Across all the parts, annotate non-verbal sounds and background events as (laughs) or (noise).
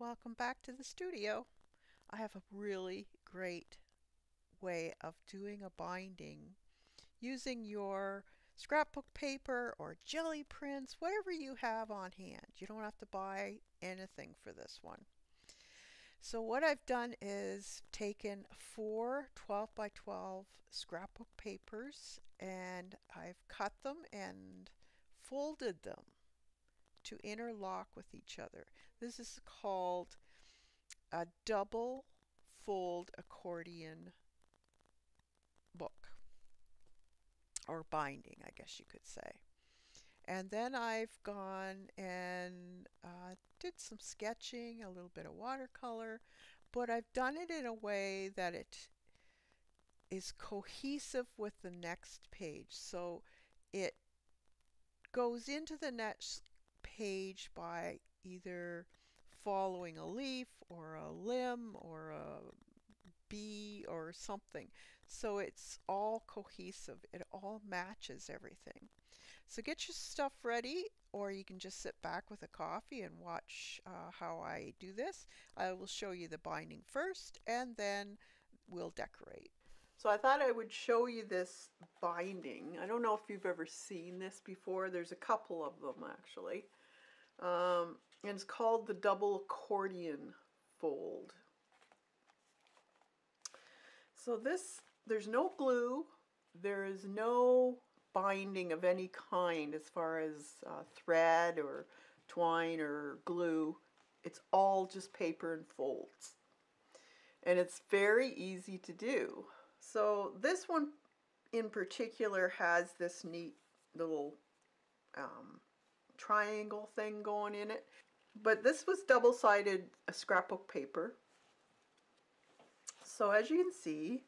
Welcome back to the studio. I have a really great way of doing a binding using your scrapbook paper or jelly prints, whatever you have on hand. You don't have to buy anything for this one. So what I've done is taken four 12 by 12 scrapbook papers and I've cut them and folded them to interlock with each other. This is called a double fold accordion book or binding, I guess you could say. And then I've gone and uh, did some sketching, a little bit of watercolor, but I've done it in a way that it is cohesive with the next page. So it goes into the next page by either following a leaf or a limb or a bee or something. So it's all cohesive. It all matches everything. So get your stuff ready or you can just sit back with a coffee and watch uh, how I do this. I will show you the binding first and then we'll decorate. So I thought I would show you this binding. I don't know if you've ever seen this before. There's a couple of them actually. Um, and it's called the double accordion fold. So this, there's no glue, there is no binding of any kind as far as uh, thread or twine or glue. It's all just paper and folds. And it's very easy to do. So this one in particular has this neat little um, triangle thing going in it. But this was double-sided scrapbook paper. So as you can see,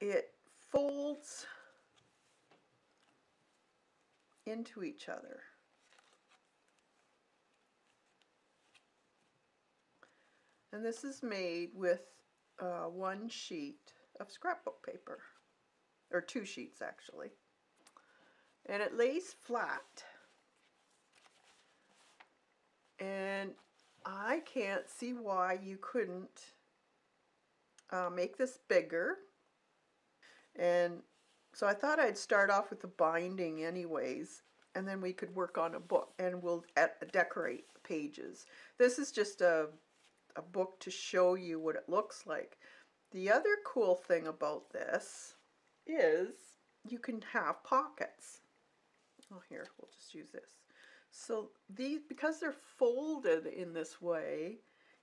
it folds into each other. And this is made with uh, one sheet of scrapbook paper, or two sheets actually and it lays flat and I can't see why you couldn't uh, make this bigger and so I thought I'd start off with the binding anyways and then we could work on a book and we'll decorate pages. This is just a, a book to show you what it looks like. The other cool thing about this is you can have pockets oh here we'll just use this so these because they're folded in this way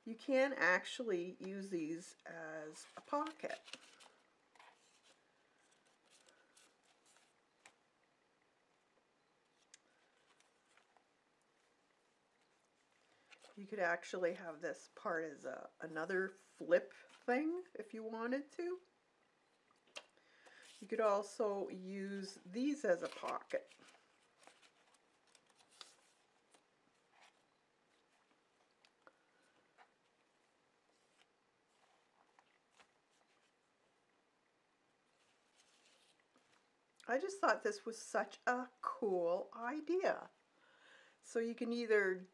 you can actually use these as a pocket you could actually have this part as a, another flip thing if you wanted to. You could also use these as a pocket. I just thought this was such a cool idea. So you can either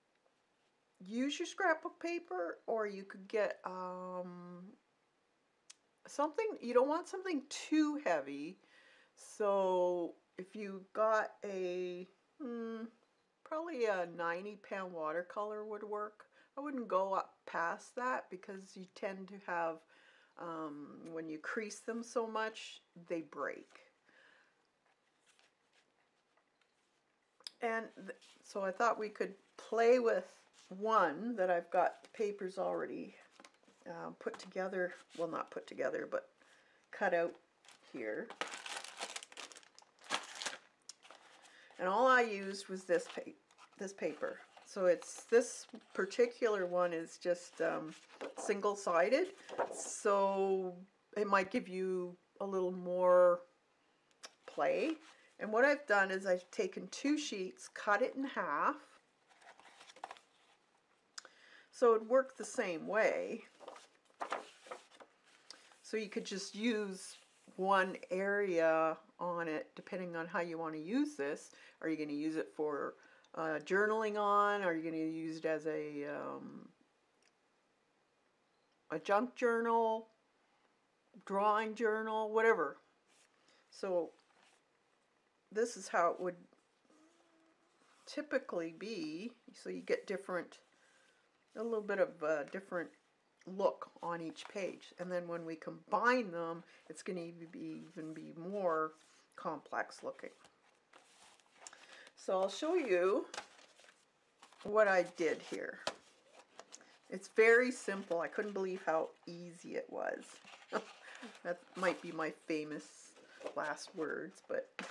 use your scrapbook paper or you could get um, something, you don't want something too heavy. So if you got a, hmm, probably a 90 pound watercolor would work. I wouldn't go up past that because you tend to have, um, when you crease them so much, they break. And so I thought we could play with one that I've got papers already uh, put together, well not put together, but cut out here. And all I used was this, pa this paper. So it's this particular one is just um, single-sided, so it might give you a little more play. And what I've done is I've taken two sheets, cut it in half. So it worked the same way. So you could just use one area on it depending on how you want to use this. Are you going to use it for uh, journaling on? Are you going to use it as a um, a junk journal, drawing journal, whatever. So this is how it would typically be. So you get different, a little bit of a different look on each page. And then when we combine them, it's going to be, even be more complex looking. So I'll show you what I did here. It's very simple. I couldn't believe how easy it was. (laughs) that might be my famous last words, but (laughs)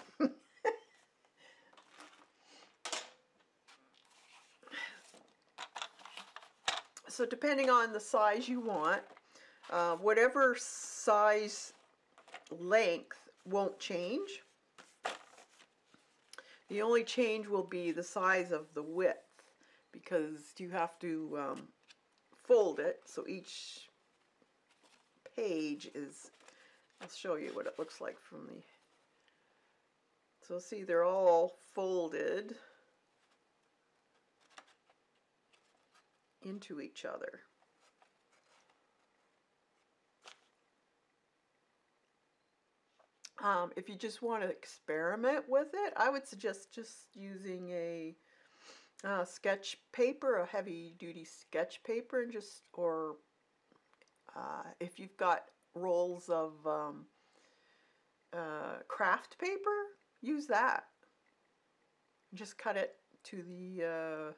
so depending on the size you want, uh, whatever size length won't change. The only change will be the size of the width because you have to um, fold it so each page is, I'll show you what it looks like from the, so see they're all folded into each other. Um, if you just want to experiment with it, I would suggest just using a uh, sketch paper, a heavy duty sketch paper, and just, or uh, if you've got rolls of um, uh, craft paper, use that. Just cut it to the uh,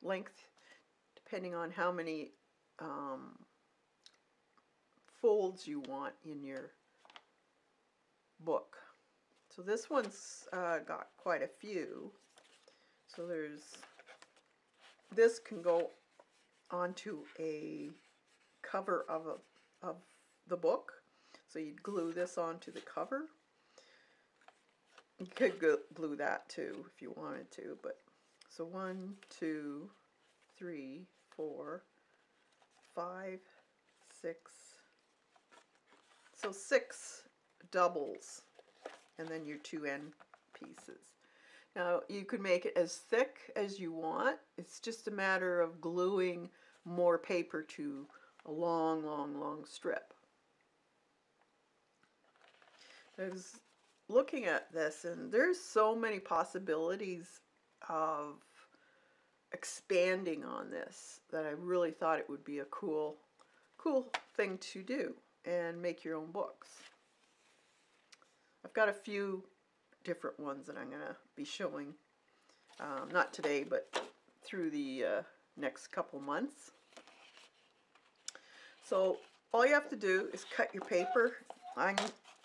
length depending on how many um, folds you want in your book. So this one's uh, got quite a few. So there's, this can go onto a cover of, a, of the book. So you'd glue this onto the cover. You could glue that too if you wanted to, but so one, two, three, four, five, six, so six doubles and then your two end pieces. Now you could make it as thick as you want. It's just a matter of gluing more paper to a long, long, long strip. I was looking at this and there's so many possibilities of expanding on this that I really thought it would be a cool, cool thing to do and make your own books. I've got a few different ones that I'm going to be showing, um, not today, but through the uh, next couple months. So all you have to do is cut your paper. I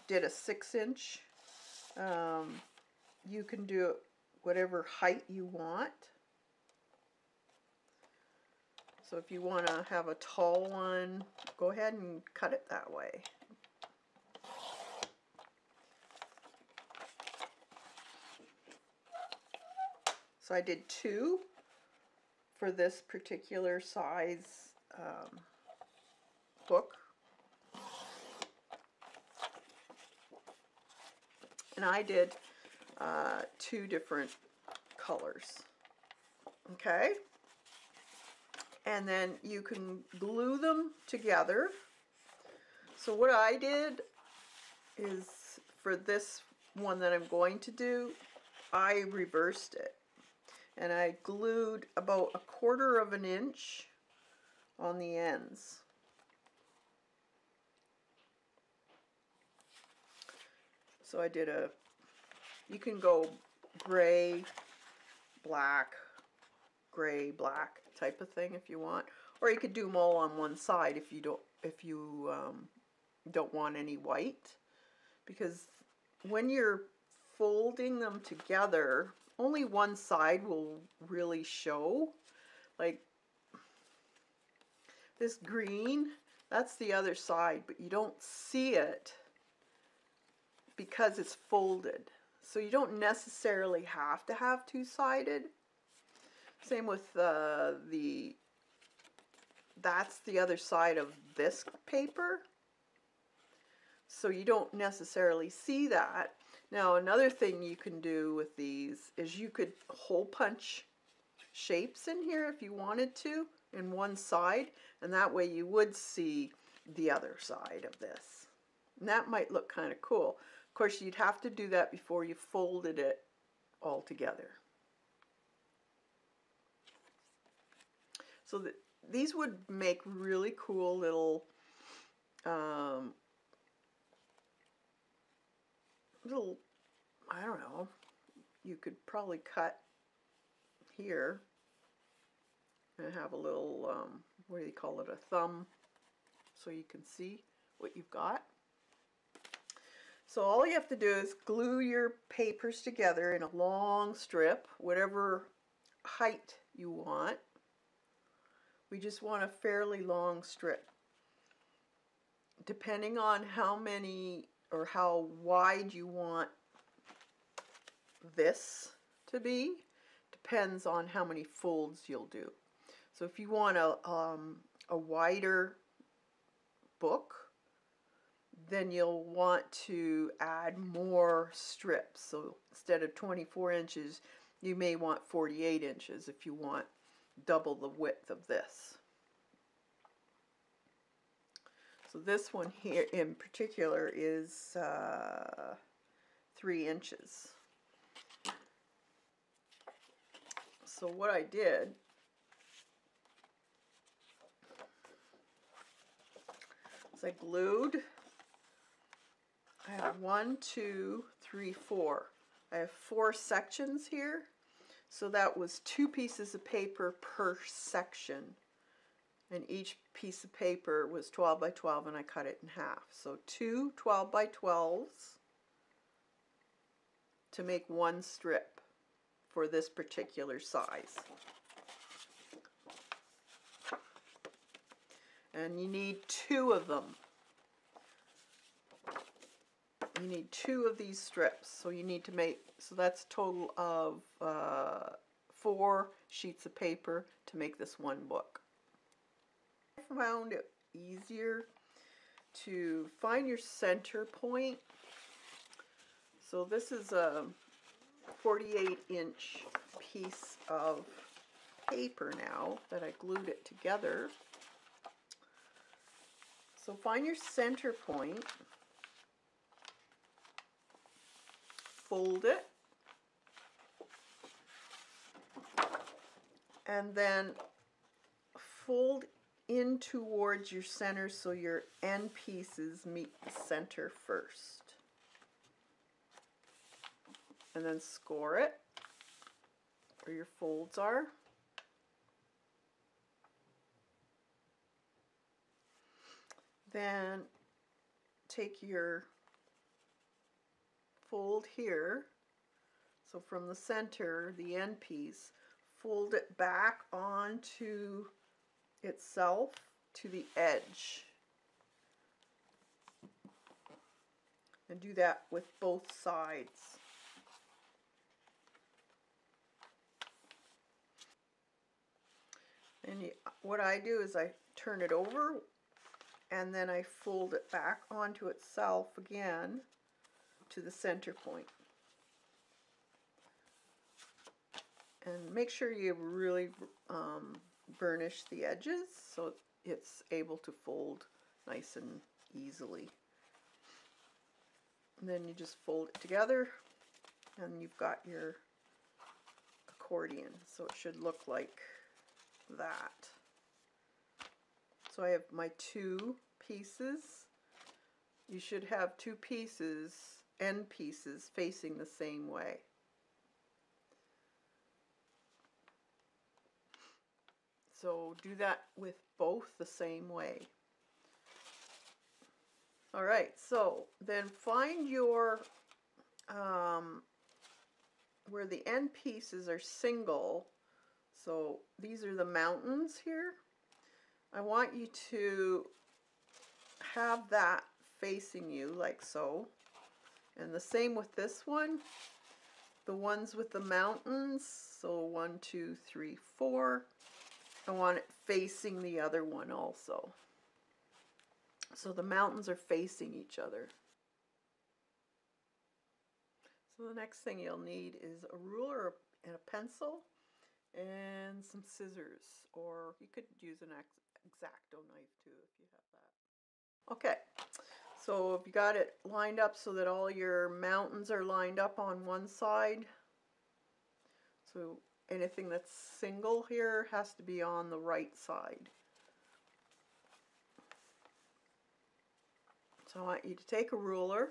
did a six inch. Um, you can do whatever height you want. So if you want to have a tall one, go ahead and cut it that way. So I did two for this particular size um, book. And I did uh, two different colors. Okay? And then you can glue them together. So what I did is for this one that I'm going to do, I reversed it and I glued about a quarter of an inch on the ends. So I did a, you can go gray, black, gray, black type of thing if you want. Or you could do them all on one side if you don't, if you um, don't want any white. Because when you're folding them together, only one side will really show. Like this green, that's the other side, but you don't see it because it's folded. So you don't necessarily have to have two-sided. Same with uh, the, that's the other side of this paper. So you don't necessarily see that. Now another thing you can do with these is you could hole punch shapes in here if you wanted to in one side and that way you would see the other side of this. And that might look kind of cool. Of course you'd have to do that before you folded it all together. So that these would make really cool little um, little I don't know you could probably cut here and have a little um, what do you call it a thumb so you can see what you've got. So all you have to do is glue your papers together in a long strip whatever height you want we just want a fairly long strip. Depending on how many or how wide you want this to be, depends on how many folds you'll do. So if you want a, um, a wider book, then you'll want to add more strips. So instead of 24 inches, you may want 48 inches if you want double the width of this. So this one here in particular is uh, three inches. So what I did is I glued, I have one, two, three, four. I have four sections here so that was two pieces of paper per section. And each piece of paper was 12 by 12 and I cut it in half. So two 12 by 12s to make one strip for this particular size. And you need two of them. You need two of these strips. So you need to make so that's a total of uh, four sheets of paper to make this one book. I found it easier to find your center point. So this is a 48 inch piece of paper now that I glued it together. So find your center point, fold it, and then fold in towards your center so your end pieces meet the center first. And then score it where your folds are. Then take your fold here, so from the center, the end piece, fold it back onto itself to the edge. And do that with both sides. And what I do is I turn it over and then I fold it back onto itself again to the center point. and make sure you really um, burnish the edges so it's able to fold nice and easily. And then you just fold it together and you've got your accordion. So it should look like that. So I have my two pieces. You should have two pieces, end pieces, facing the same way. So do that with both the same way. All right, so then find your, um, where the end pieces are single, so these are the mountains here. I want you to have that facing you like so. And the same with this one. The ones with the mountains, so one, two, three, four. I want it facing the other one also. So the mountains are facing each other. So the next thing you'll need is a ruler and a pencil and some scissors or you could use an X-Acto knife too if you have that. Okay, so if you got it lined up so that all your mountains are lined up on one side, so anything that's single here has to be on the right side. So I want you to take a ruler,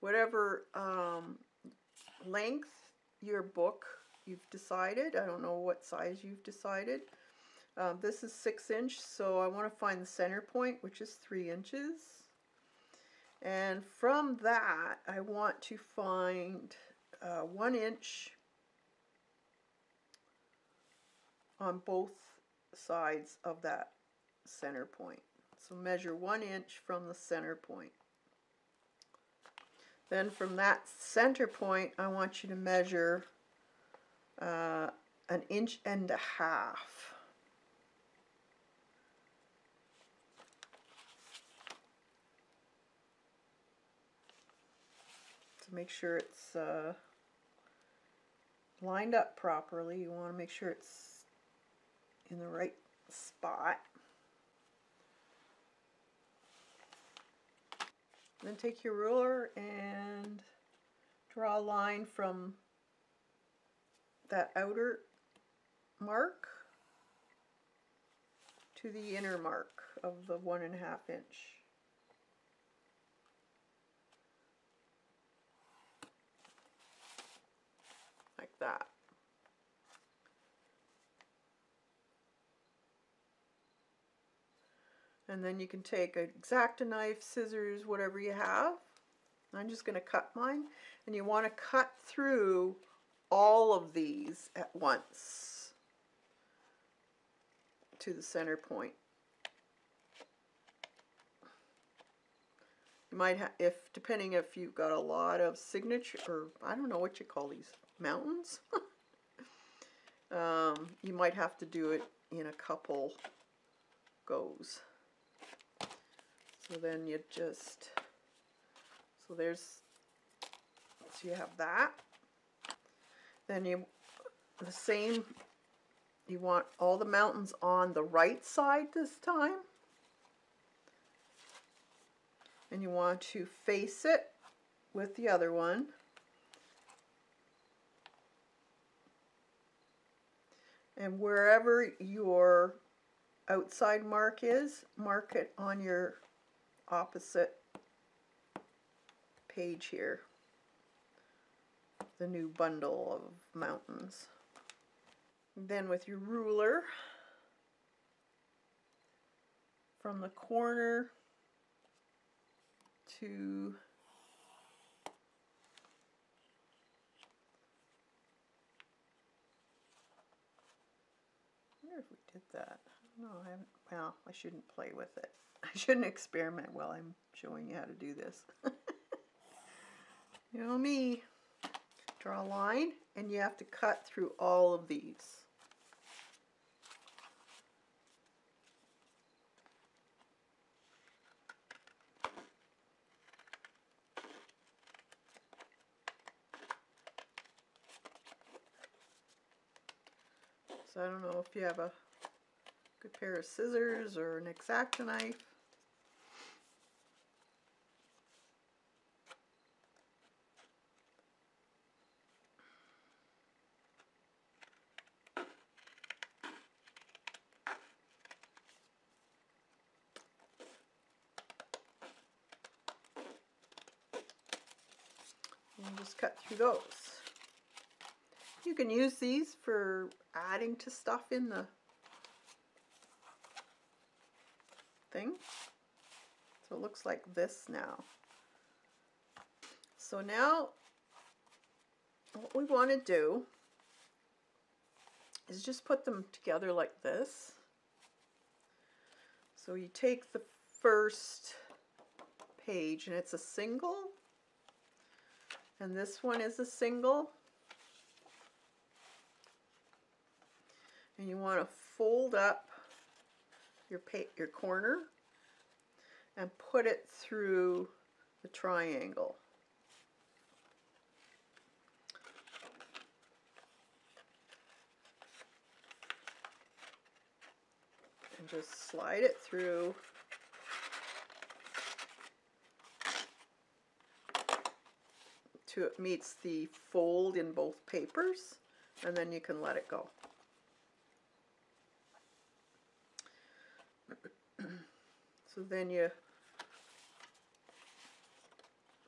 whatever um, length your book you've decided. I don't know what size you've decided. Um, this is six inch, so I want to find the center point, which is three inches. And from that, I want to find uh, one inch on both sides of that center point. So measure one inch from the center point. Then from that center point, I want you to measure uh, an inch and a half. To make sure it's uh, lined up properly, you want to make sure it's in the right spot. Then take your ruler and draw a line from that outer mark to the inner mark of the one and a half inch. That. And then you can take an X-Acto knife, scissors, whatever you have. I'm just going to cut mine. And you want to cut through all of these at once to the center point. You might have, if depending if you've got a lot of signature, or I don't know what you call these, mountains? (laughs) um, you might have to do it in a couple goes. So then you just, so there's, so you have that. Then you, the same, you want all the mountains on the right side this time. And you want to face it with the other one. And wherever your outside mark is, mark it on your opposite page here the new bundle of mountains. Then with your ruler, from the corner to I wonder if we did that. No, I haven't. Well, I shouldn't play with it. (laughs) I shouldn't experiment while I'm showing you how to do this. (laughs) you know me draw a line and you have to cut through all of these. So I don't know if you have a good pair of scissors or an X-Acto knife. and just cut through those. You can use these for adding to stuff in the So it looks like this now. So now what we want to do is just put them together like this. So you take the first page and it's a single and this one is a single. And you want to fold up your, your corner and put it through the triangle. and just slide it through. To it meets the fold in both papers and then you can let it go. So then you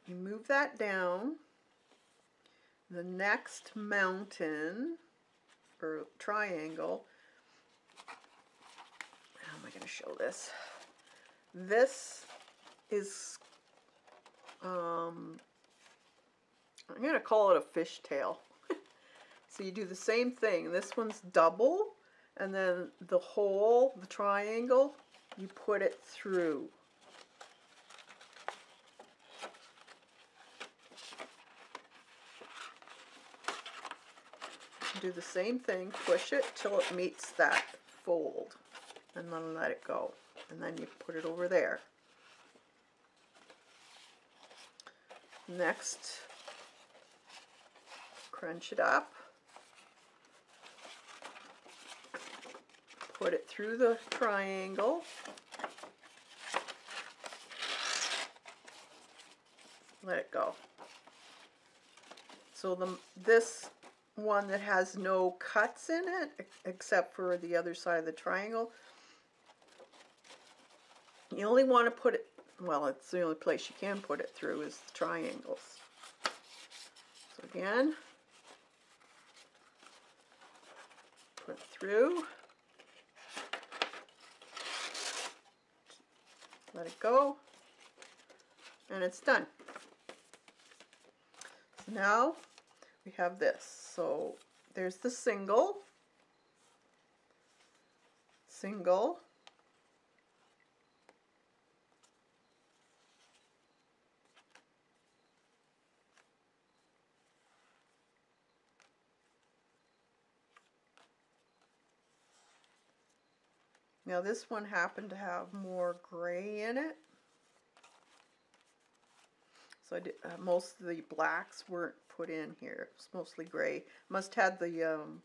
you move that down. The next mountain or triangle how am I going to show this? This is um, I'm going to call it a fishtail (laughs) so you do the same thing. This one's double and then the hole the triangle you put it through do the same thing, push it till it meets that fold, and then let it go. And then you put it over there. Next, crunch it up, put it through the triangle, let it go. So the this one that has no cuts in it except for the other side of the triangle. You only want to put it, well it's the only place you can put it through is the triangles. So again, put it through, let it go, and it's done. So now we have this. So there's the single, single, Now this one happened to have more gray in it. So I did, uh, most of the blacks weren't put in here. It's mostly gray. Must have the um,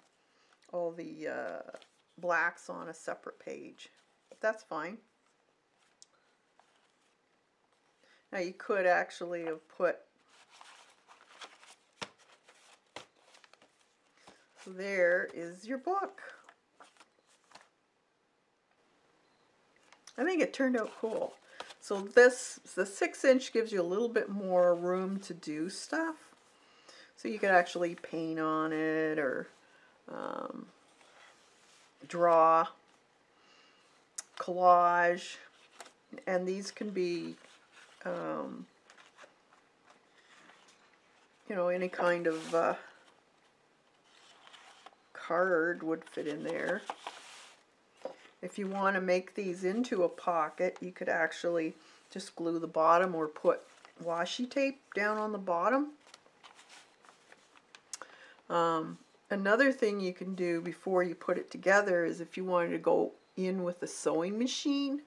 all the uh, blacks on a separate page. But that's fine. Now you could actually have put there is your book. I think it turned out cool. So this, the six inch gives you a little bit more room to do stuff. So you could actually paint on it or um, draw, collage, and these can be, um, you know, any kind of uh, card would fit in there. If you want to make these into a pocket, you could actually just glue the bottom or put washi tape down on the bottom. Um, another thing you can do before you put it together is if you wanted to go in with a sewing machine,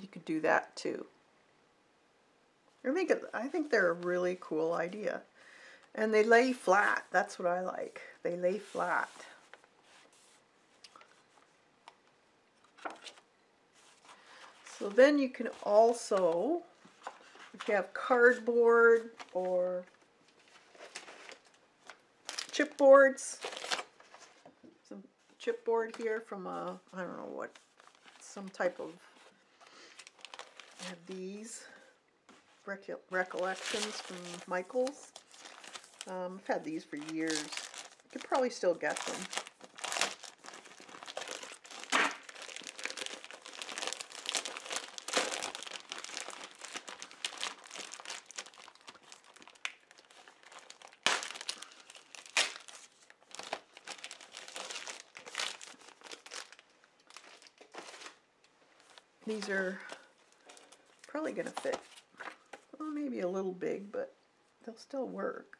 you could do that too. I think, it, I think they're a really cool idea. And they lay flat. That's what I like. They lay flat. So then you can also, if you have cardboard or chipboards, some chipboard here from a, I don't know what, some type of, I have these recollections from Michaels. Um, I've had these for years. You could probably still get them. These are probably going to fit, well, maybe a little big, but they'll still work.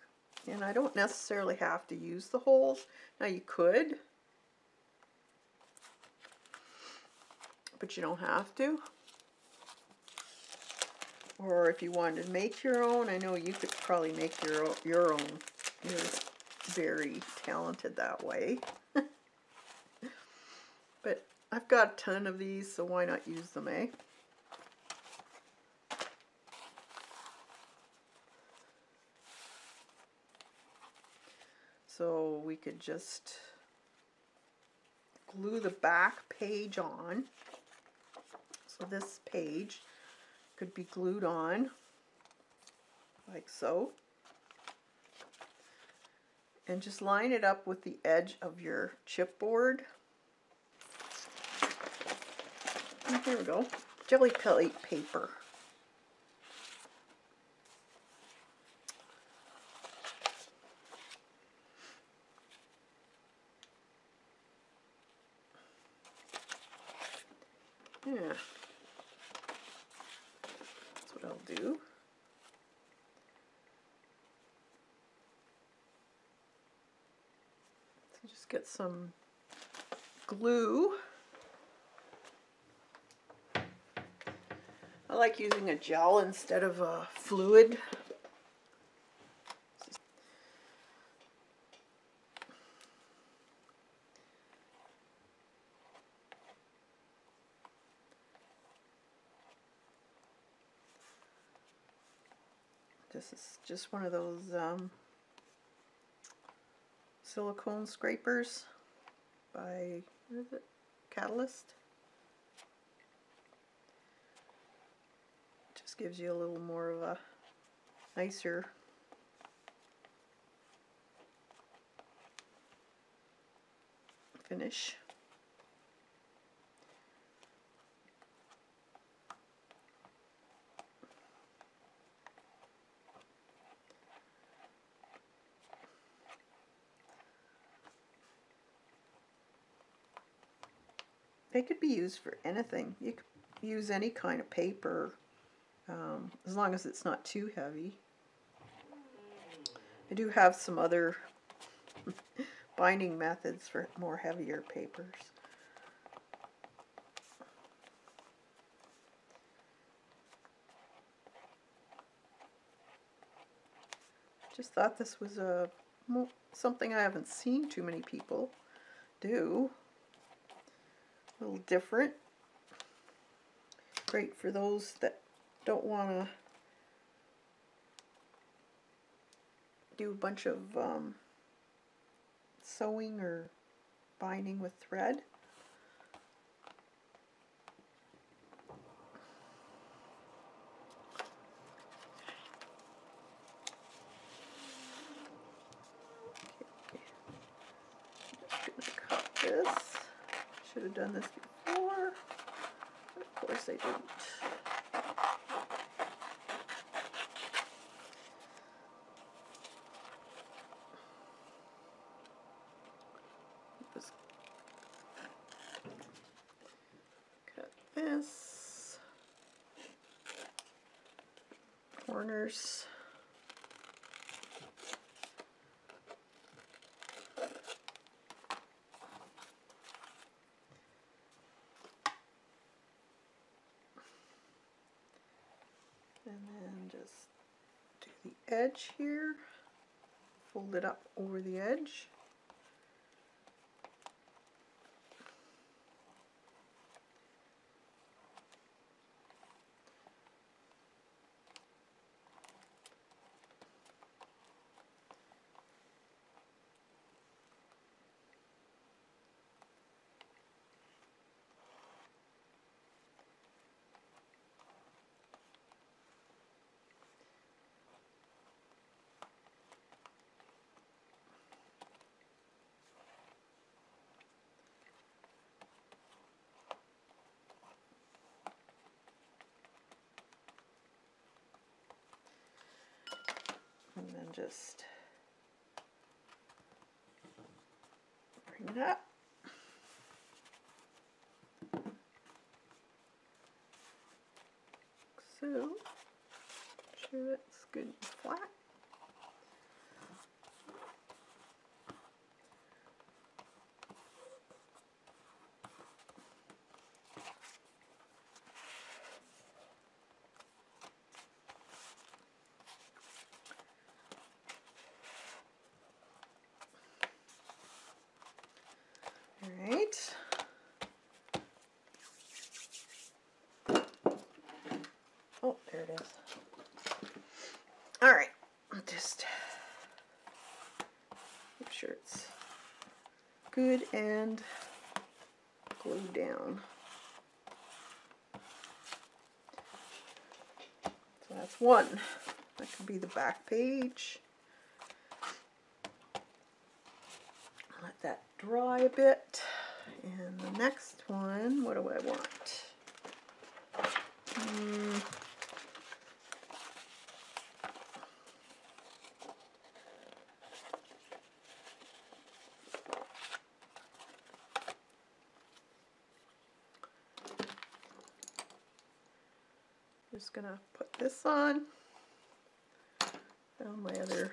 And I don't necessarily have to use the holes. Now you could, but you don't have to. Or if you wanted to make your own, I know you could probably make your, your own. You're very talented that way. (laughs) but I've got a ton of these, so why not use them, eh? So we could just glue the back page on. So this page could be glued on like so. And just line it up with the edge of your chipboard. And Oh, here we go. Jelly plate paper. Yeah. That's what I'll do. So just get some glue. I like using a gel instead of a fluid. This is just one of those um, silicone scrapers by, what is it, Catalyst. Just gives you a little more of a nicer finish. They could be used for anything. You could use any kind of paper um, as long as it's not too heavy. I do have some other (laughs) binding methods for more heavier papers. Just thought this was a something I haven't seen too many people do. A little different. Great for those that don't want to do a bunch of um, sewing or binding with thread. this. Should have done this before. But of course I didn't. Just cut this. And then just do the edge here, fold it up over the edge. Just bring it up. So, sure that's good and flat. All right. Oh, there it is. All right, just make sure it's good and glued down. So that's one. That could be the back page. Let that dry a bit. And the next one, what do I want? Mm. Just gonna put this on. Found my other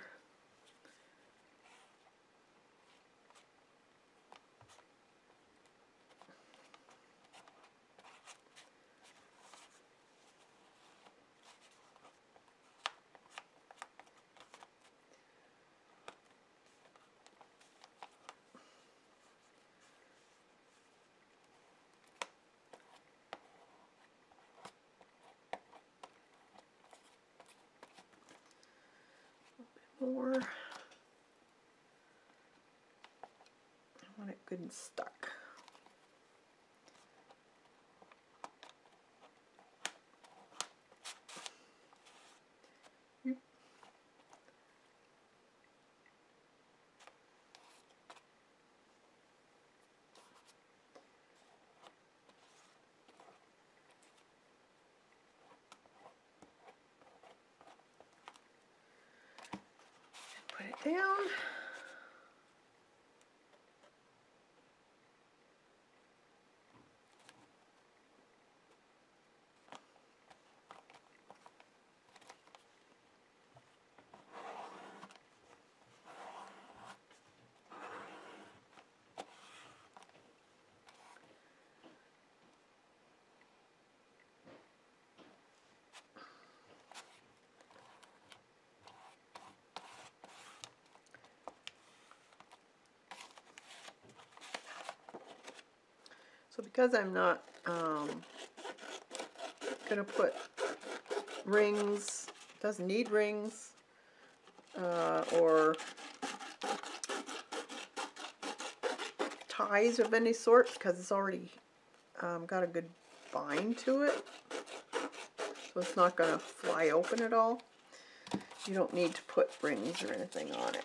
more. I want it good stuck. put it down. So because I'm not um, going to put rings, doesn't need rings, uh, or ties of any sort because it's already um, got a good bind to it. So it's not going to fly open at all. You don't need to put rings or anything on it.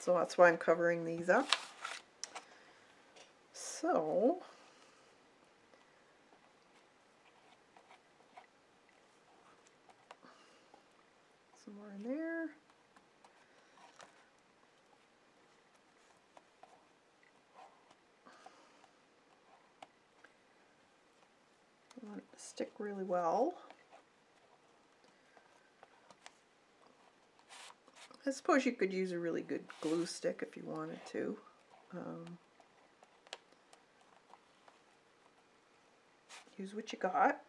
So that's why I'm covering these up. So there. I want it to stick really well. I suppose you could use a really good glue stick if you wanted to. Um, use what you got.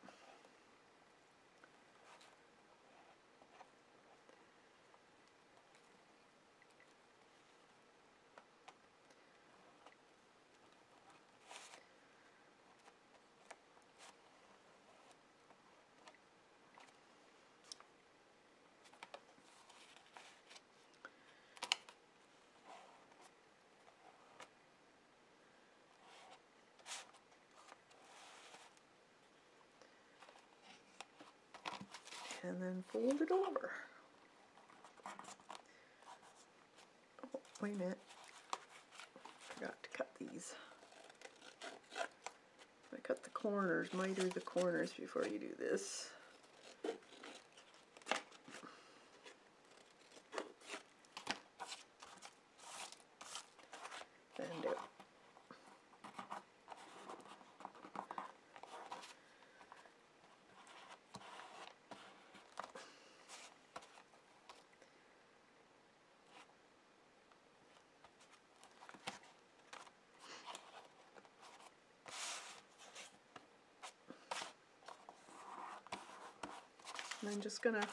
and then fold it over. Oh, wait a minute. Forgot to cut these. I cut the corners, miter the corners before you do this. Bend it. And I'm just going to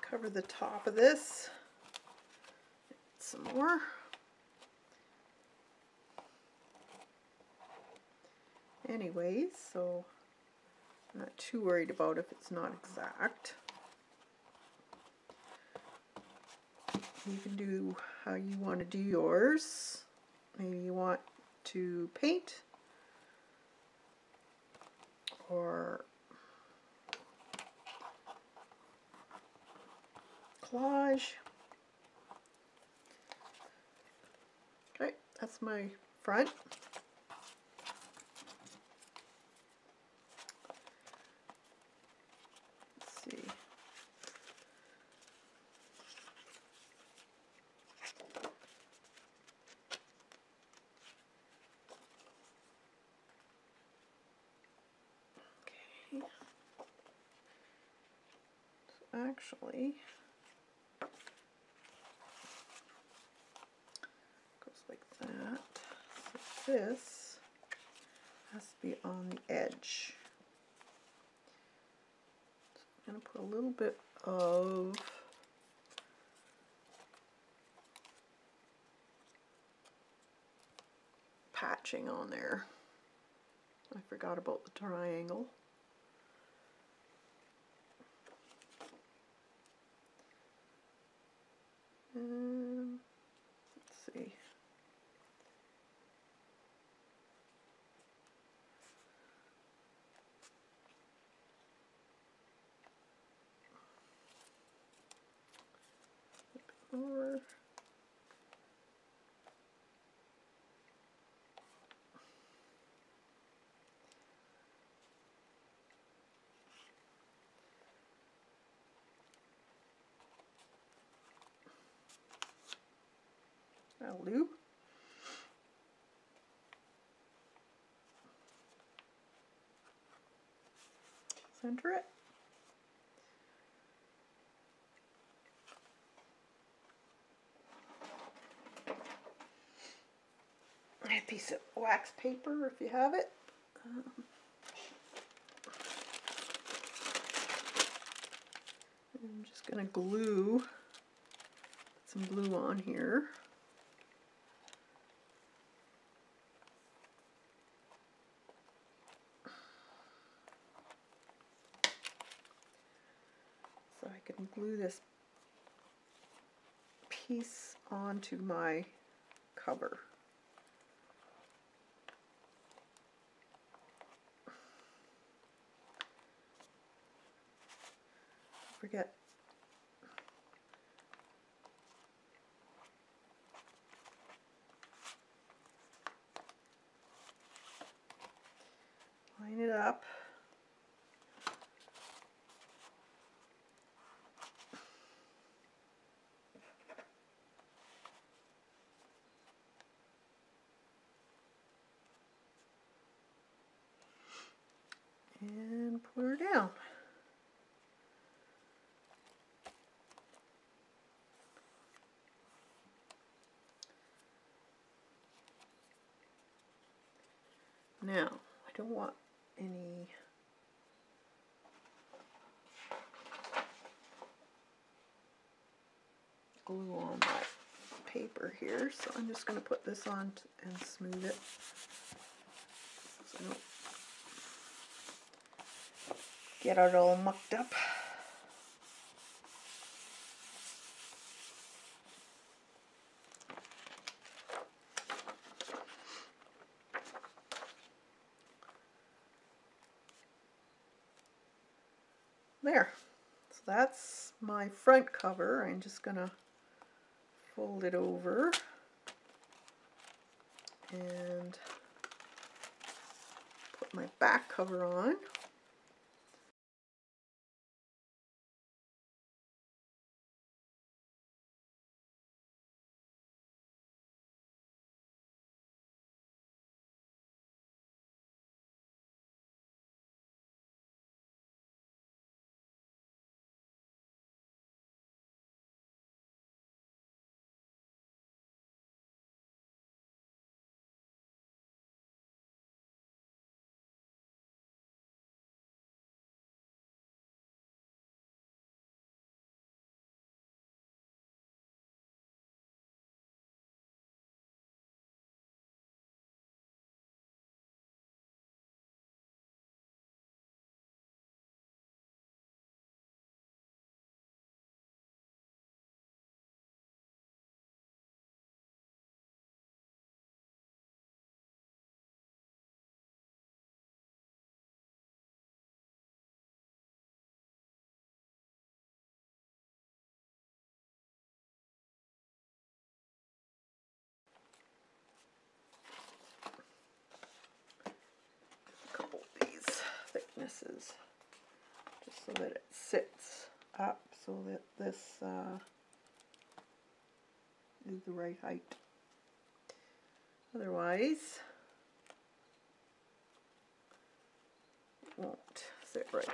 cover the top of this. Some more. Anyways, so I'm not too worried about if it's not exact. You can do how you want to do yours. Maybe you want to paint or collage. Okay, that's my front. Let's see. Okay. So actually, goes like that. So this has to be on the edge. So I'm going to put a little bit of patching on there. I forgot about the triangle. Um, let's see. More. That'll do. Center it. A piece of wax paper if you have it. Um, I'm just going to glue, some glue on here. So I can glue this piece onto my cover. Forget line it up. and put her down. Now, I don't want any glue on my paper here, so I'm just going to put this on and smooth it so I don't get it all mucked up. There. So that's my front cover. I'm just going to fold it over and put my back cover on. Thicknesses just so that it sits up so that this uh, is the right height. Otherwise, it won't sit right.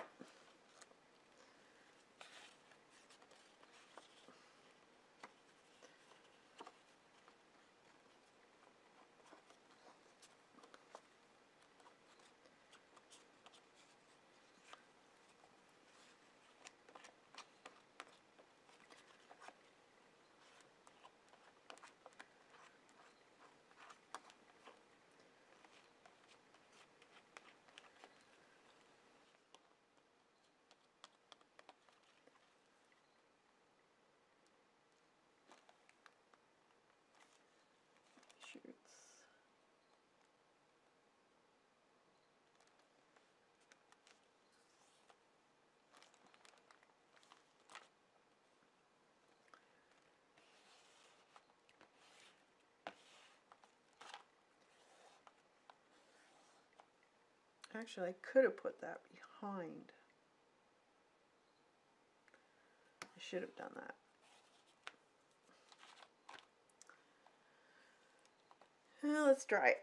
Actually, I could have put that behind. I should have done that. Well, let's try it.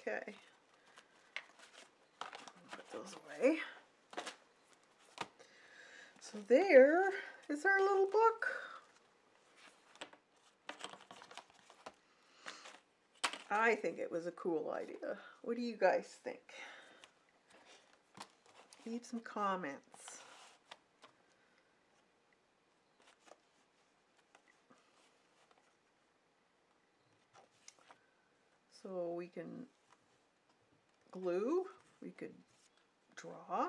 Okay. Put those away. So there is our little book. I think it was a cool idea. What do you guys think? Leave some comments. So we can glue, we could draw.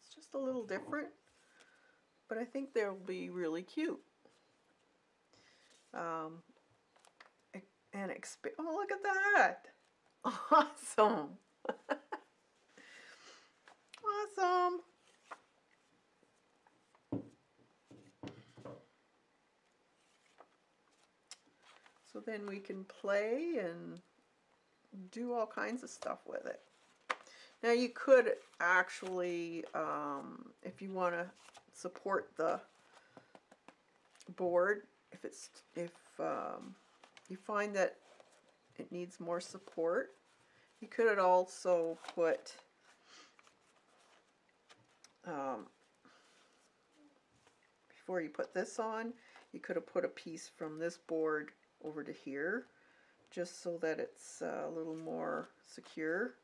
It's just a little different, but I think they'll be really cute. Um, and exp oh look at that! (laughs) Awesome! (laughs) awesome! So then we can play and do all kinds of stuff with it. Now you could actually, um, if you want to support the board, if it's if um, you find that it needs more support, you could also put um, before you put this on, you could have put a piece from this board over to here just so that it's uh, a little more secure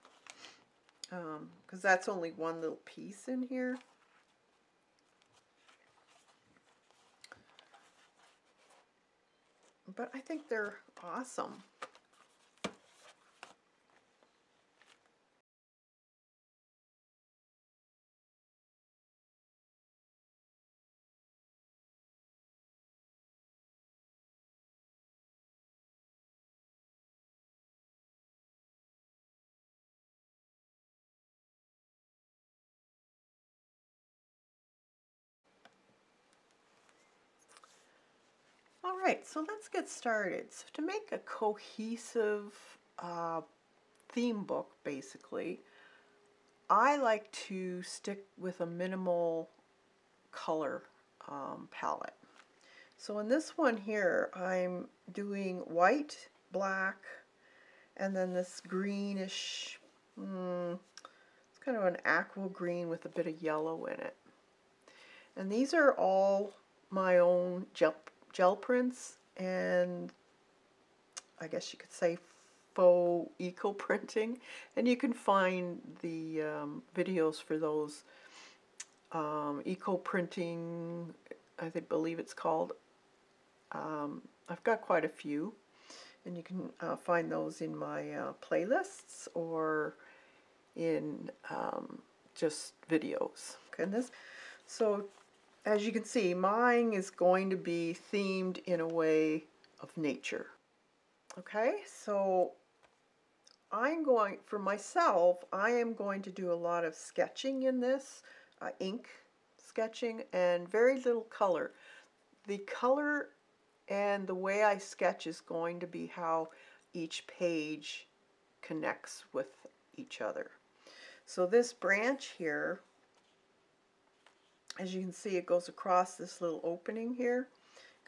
because um, that's only one little piece in here. But I think they're awesome. All right, so let's get started. So to make a cohesive uh, theme book, basically, I like to stick with a minimal color um, palette. So in this one here, I'm doing white, black, and then this greenish, mm, it's kind of an aqua green with a bit of yellow in it. And these are all my own gel gel prints and I guess you could say faux eco printing. And you can find the um, videos for those um, eco printing I think, believe it's called. Um, I've got quite a few and you can uh, find those in my uh, playlists or in um, just videos. Okay, and this so as you can see, mine is going to be themed in a way of nature. Okay, so I'm going, for myself, I am going to do a lot of sketching in this, uh, ink sketching, and very little color. The color and the way I sketch is going to be how each page connects with each other. So this branch here, as you can see, it goes across this little opening here,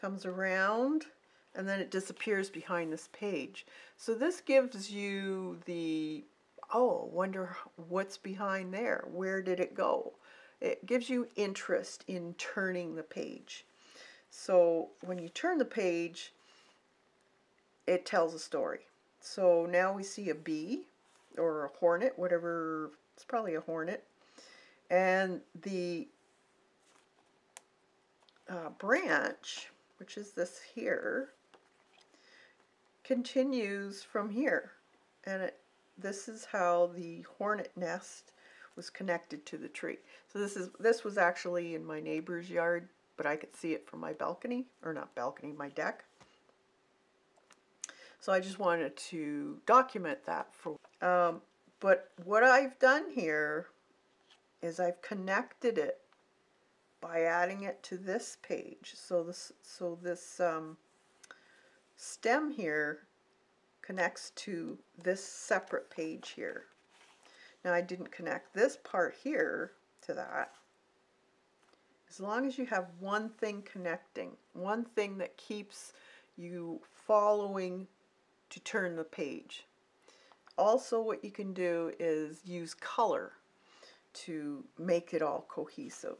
comes around, and then it disappears behind this page. So this gives you the, oh, wonder what's behind there. Where did it go? It gives you interest in turning the page. So when you turn the page, it tells a story. So now we see a bee or a hornet, whatever, it's probably a hornet. And the uh, branch, which is this here, continues from here. And it, this is how the hornet nest was connected to the tree. So this is this was actually in my neighbor's yard, but I could see it from my balcony, or not balcony, my deck. So I just wanted to document that for. Um, but what I've done here is I've connected it by adding it to this page. So this so this um, stem here connects to this separate page here. Now I didn't connect this part here to that. As long as you have one thing connecting, one thing that keeps you following to turn the page. Also what you can do is use color to make it all cohesive.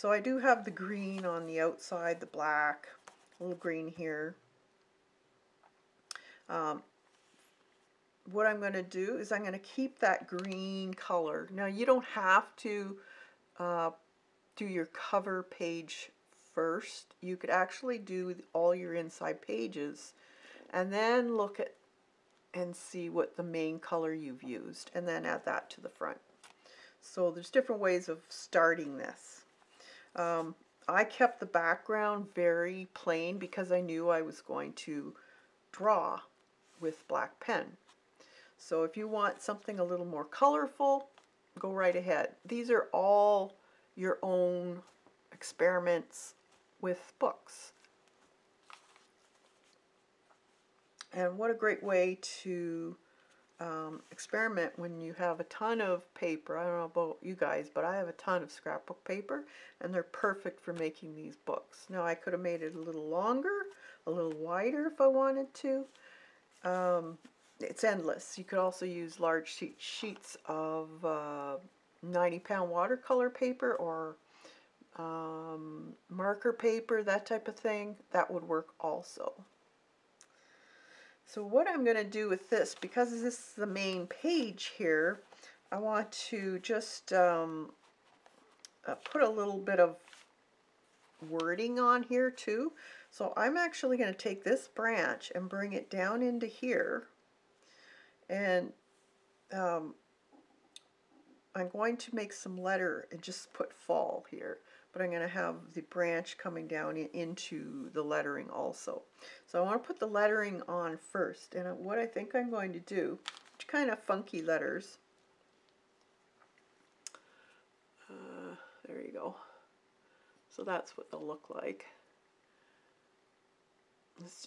So I do have the green on the outside, the black, a little green here. Um, what I'm going to do is I'm going to keep that green color. Now you don't have to uh, do your cover page first. You could actually do all your inside pages and then look at and see what the main color you've used and then add that to the front. So there's different ways of starting this. Um, I kept the background very plain because I knew I was going to draw with black pen. So if you want something a little more colorful, go right ahead. These are all your own experiments with books. And what a great way to um, experiment when you have a ton of paper. I don't know about you guys, but I have a ton of scrapbook paper, and they're perfect for making these books. Now, I could have made it a little longer, a little wider if I wanted to. Um, it's endless. You could also use large sheets of uh, 90 pound watercolor paper or um, marker paper, that type of thing. That would work also. So what I'm going to do with this, because this is the main page here, I want to just um, uh, put a little bit of wording on here too. So I'm actually going to take this branch and bring it down into here. And um, I'm going to make some letter and just put fall here but I'm going to have the branch coming down into the lettering also. So I want to put the lettering on first, and what I think I'm going to do, which kind of funky letters, uh, there you go. So that's what they'll look like.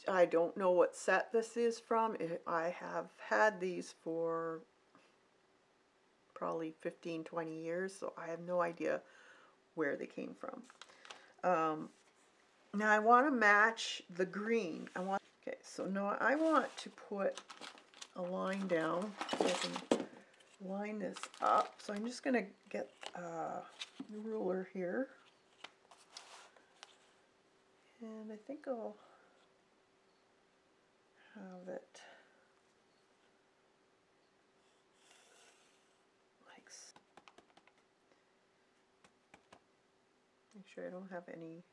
I don't know what set this is from. I have had these for probably 15, 20 years, so I have no idea where they came from. Um, now I want to match the green. I want okay. So now I want to put a line down. So I can line this up. So I'm just going to get a ruler here, and I think I'll have it. Make sure I don't have any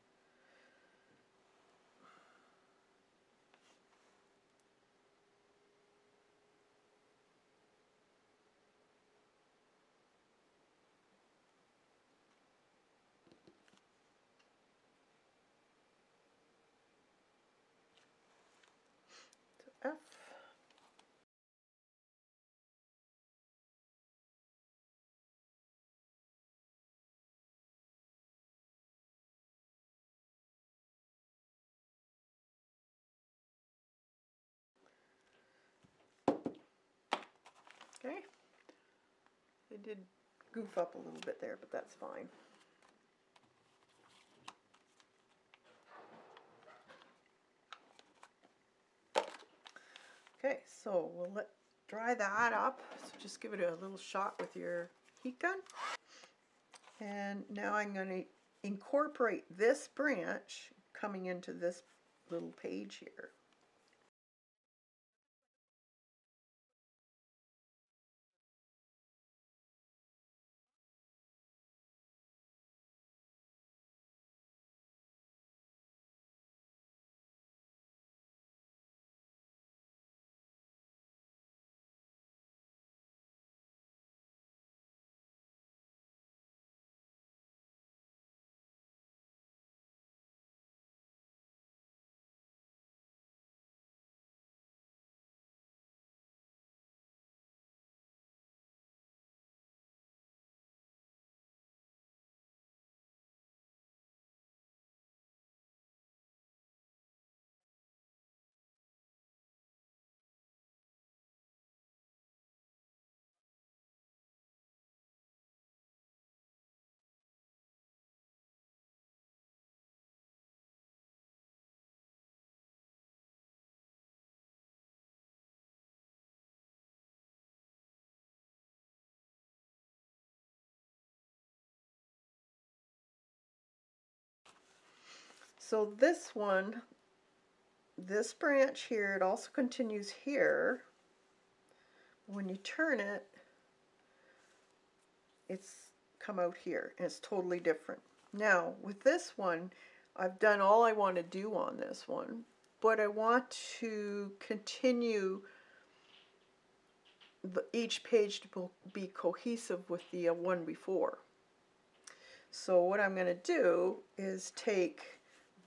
Okay. They did goof up a little bit there, but that's fine. Okay, so we'll let dry that up. So just give it a little shot with your heat gun. And now I'm going to incorporate this branch coming into this little page here. So this one, this branch here, it also continues here. When you turn it, it's come out here and it's totally different. Now with this one, I've done all I want to do on this one, but I want to continue the, each page to be cohesive with the uh, one before. So what I'm going to do is take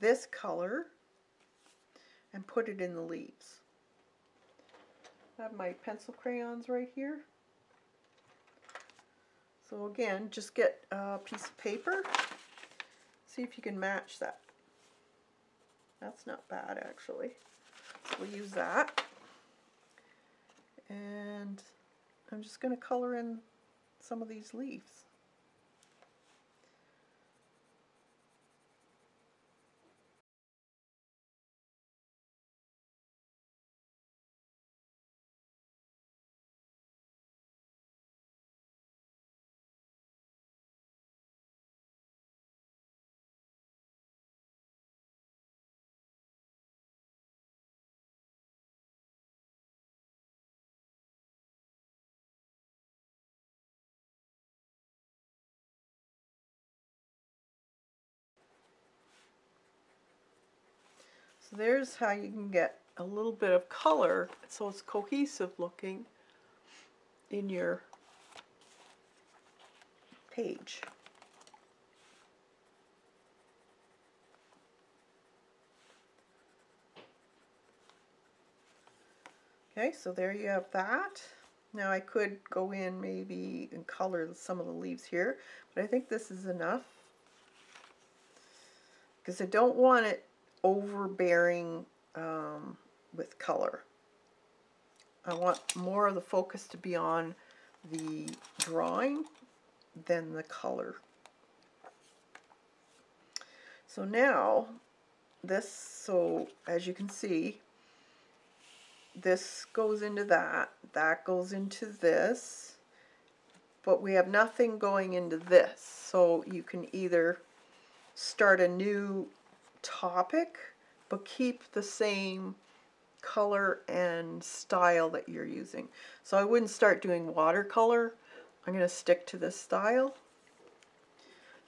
this color and put it in the leaves. I have my pencil crayons right here. So again, just get a piece of paper, see if you can match that. That's not bad actually. So we'll use that. And I'm just going to color in some of these leaves. So there's how you can get a little bit of color so it's cohesive looking in your page. Okay, so there you have that. Now I could go in maybe and color some of the leaves here, but I think this is enough because I don't want it overbearing um, with color. I want more of the focus to be on the drawing than the color. So now this, so as you can see, this goes into that, that goes into this, but we have nothing going into this. So you can either start a new topic, but keep the same color and style that you're using. So I wouldn't start doing watercolor. I'm going to stick to this style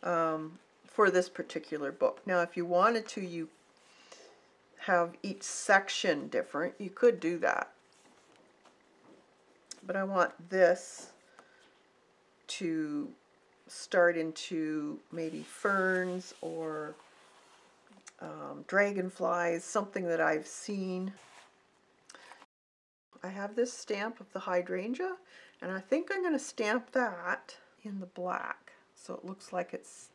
um, for this particular book. Now if you wanted to, you have each section different. You could do that. But I want this to start into maybe ferns or um, dragonflies, something that I've seen. I have this stamp of the hydrangea, and I think I'm going to stamp that in the black, so it looks like it's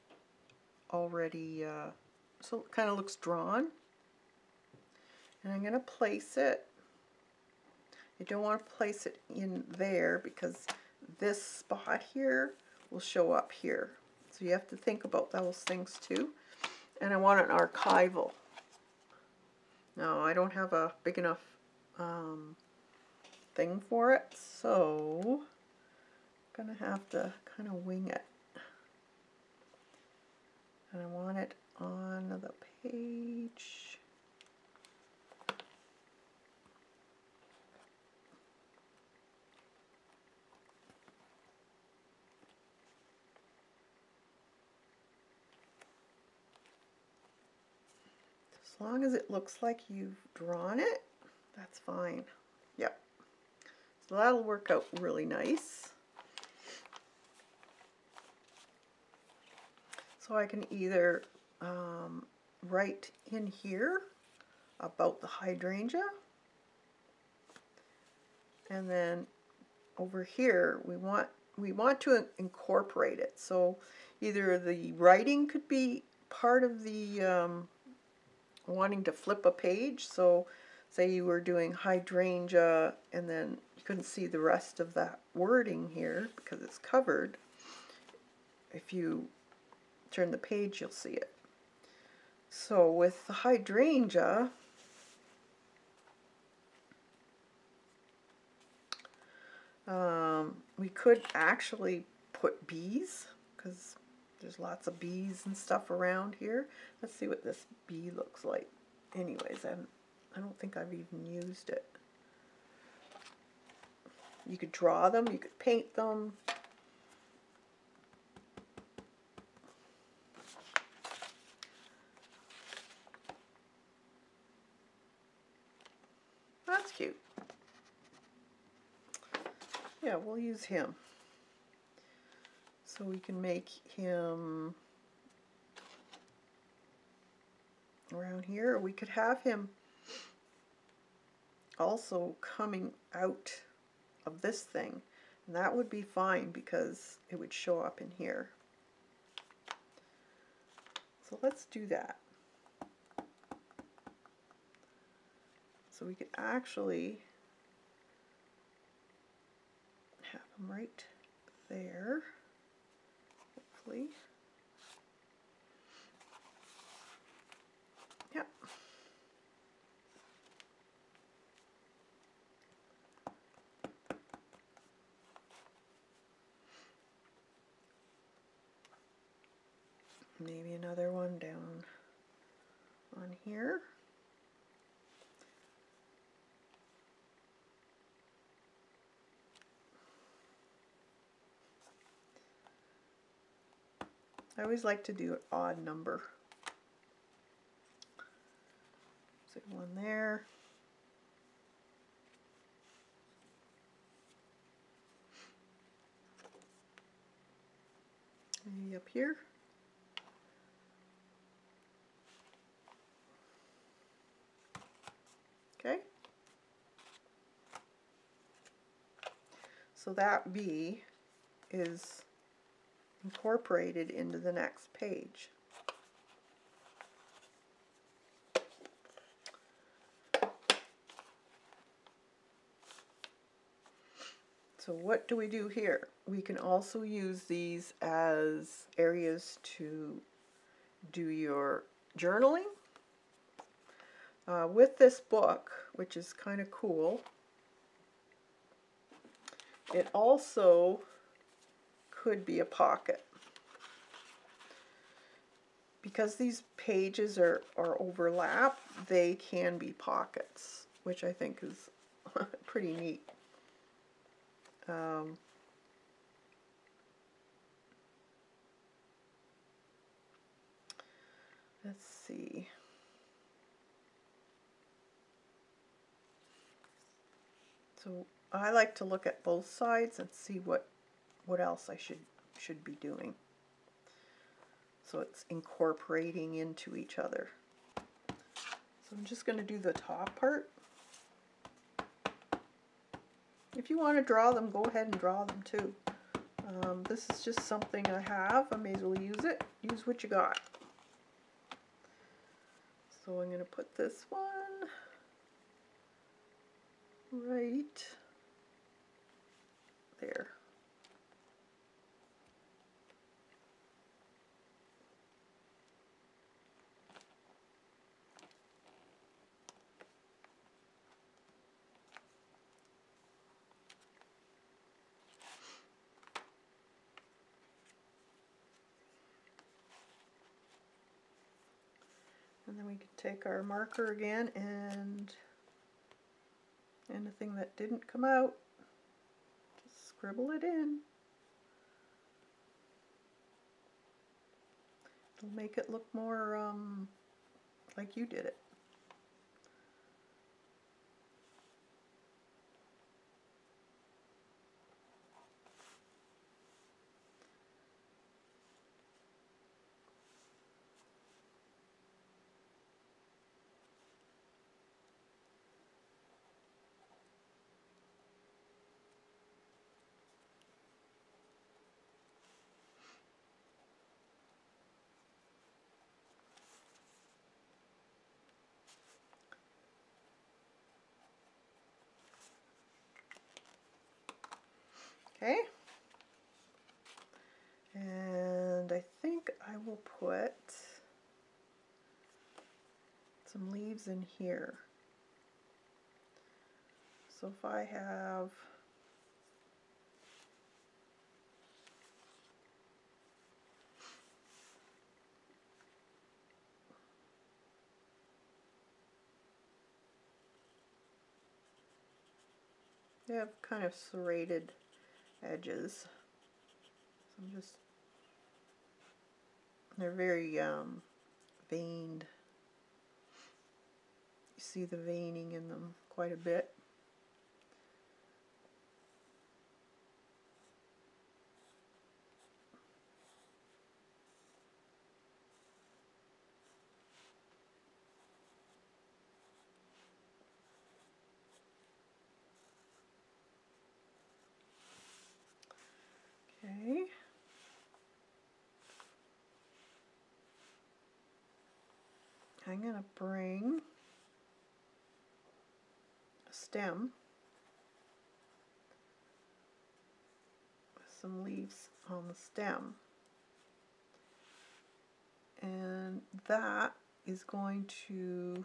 already, uh, so it kind of looks drawn. And I'm going to place it I don't want to place it in there because this spot here will show up here. So you have to think about those things too. And I want an archival. Now I don't have a big enough um, thing for it, so I'm gonna have to kind of wing it. And I want it on the page. As long as it looks like you've drawn it, that's fine. Yep. So that'll work out really nice. So I can either um, write in here about the hydrangea and then over here we want we want to incorporate it so either the writing could be part of the um, wanting to flip a page. So say you were doing hydrangea and then you couldn't see the rest of that wording here because it's covered. If you turn the page, you'll see it. So with the hydrangea, um, we could actually put bees because there's lots of bees and stuff around here. Let's see what this bee looks like. Anyways, I'm, I don't think I've even used it. You could draw them, you could paint them. That's cute. Yeah, we'll use him. So we can make him around here. We could have him also coming out of this thing. And that would be fine because it would show up in here. So let's do that. So we could actually have him right there quickly. Yep. Maybe another one down on here. I always like to do an odd number. So one there. Maybe up here. Okay. So that bee is incorporated into the next page. So what do we do here? We can also use these as areas to do your journaling. Uh, with this book, which is kind of cool, it also could be a pocket. Because these pages are, are overlap, they can be pockets, which I think is (laughs) pretty neat. Um, let's see. So I like to look at both sides and see what what else I should should be doing. So it's incorporating into each other. So I'm just going to do the top part. If you want to draw them, go ahead and draw them too. Um, this is just something I have. I may as well use it. Use what you got. So I'm going to put this one right there. And then we can take our marker again and anything that didn't come out, just scribble it in. It'll make it look more um, like you did it. Okay. And I think I will put some leaves in here. So if I have They have kind of serrated edges. So I'm just, they're very um, veined. You see the veining in them quite a bit. Okay. I'm going to bring a stem with some leaves on the stem. And that is going to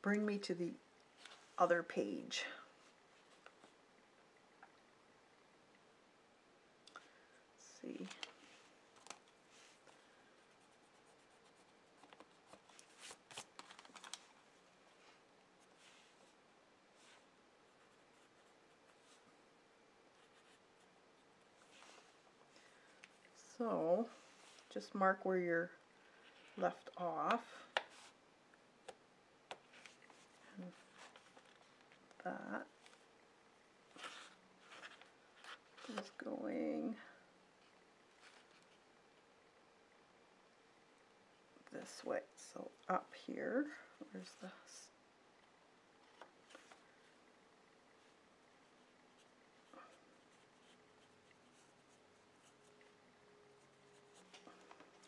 bring me to the other page. see. So, just mark where you're left off. And that is going this way. So up here, where's this?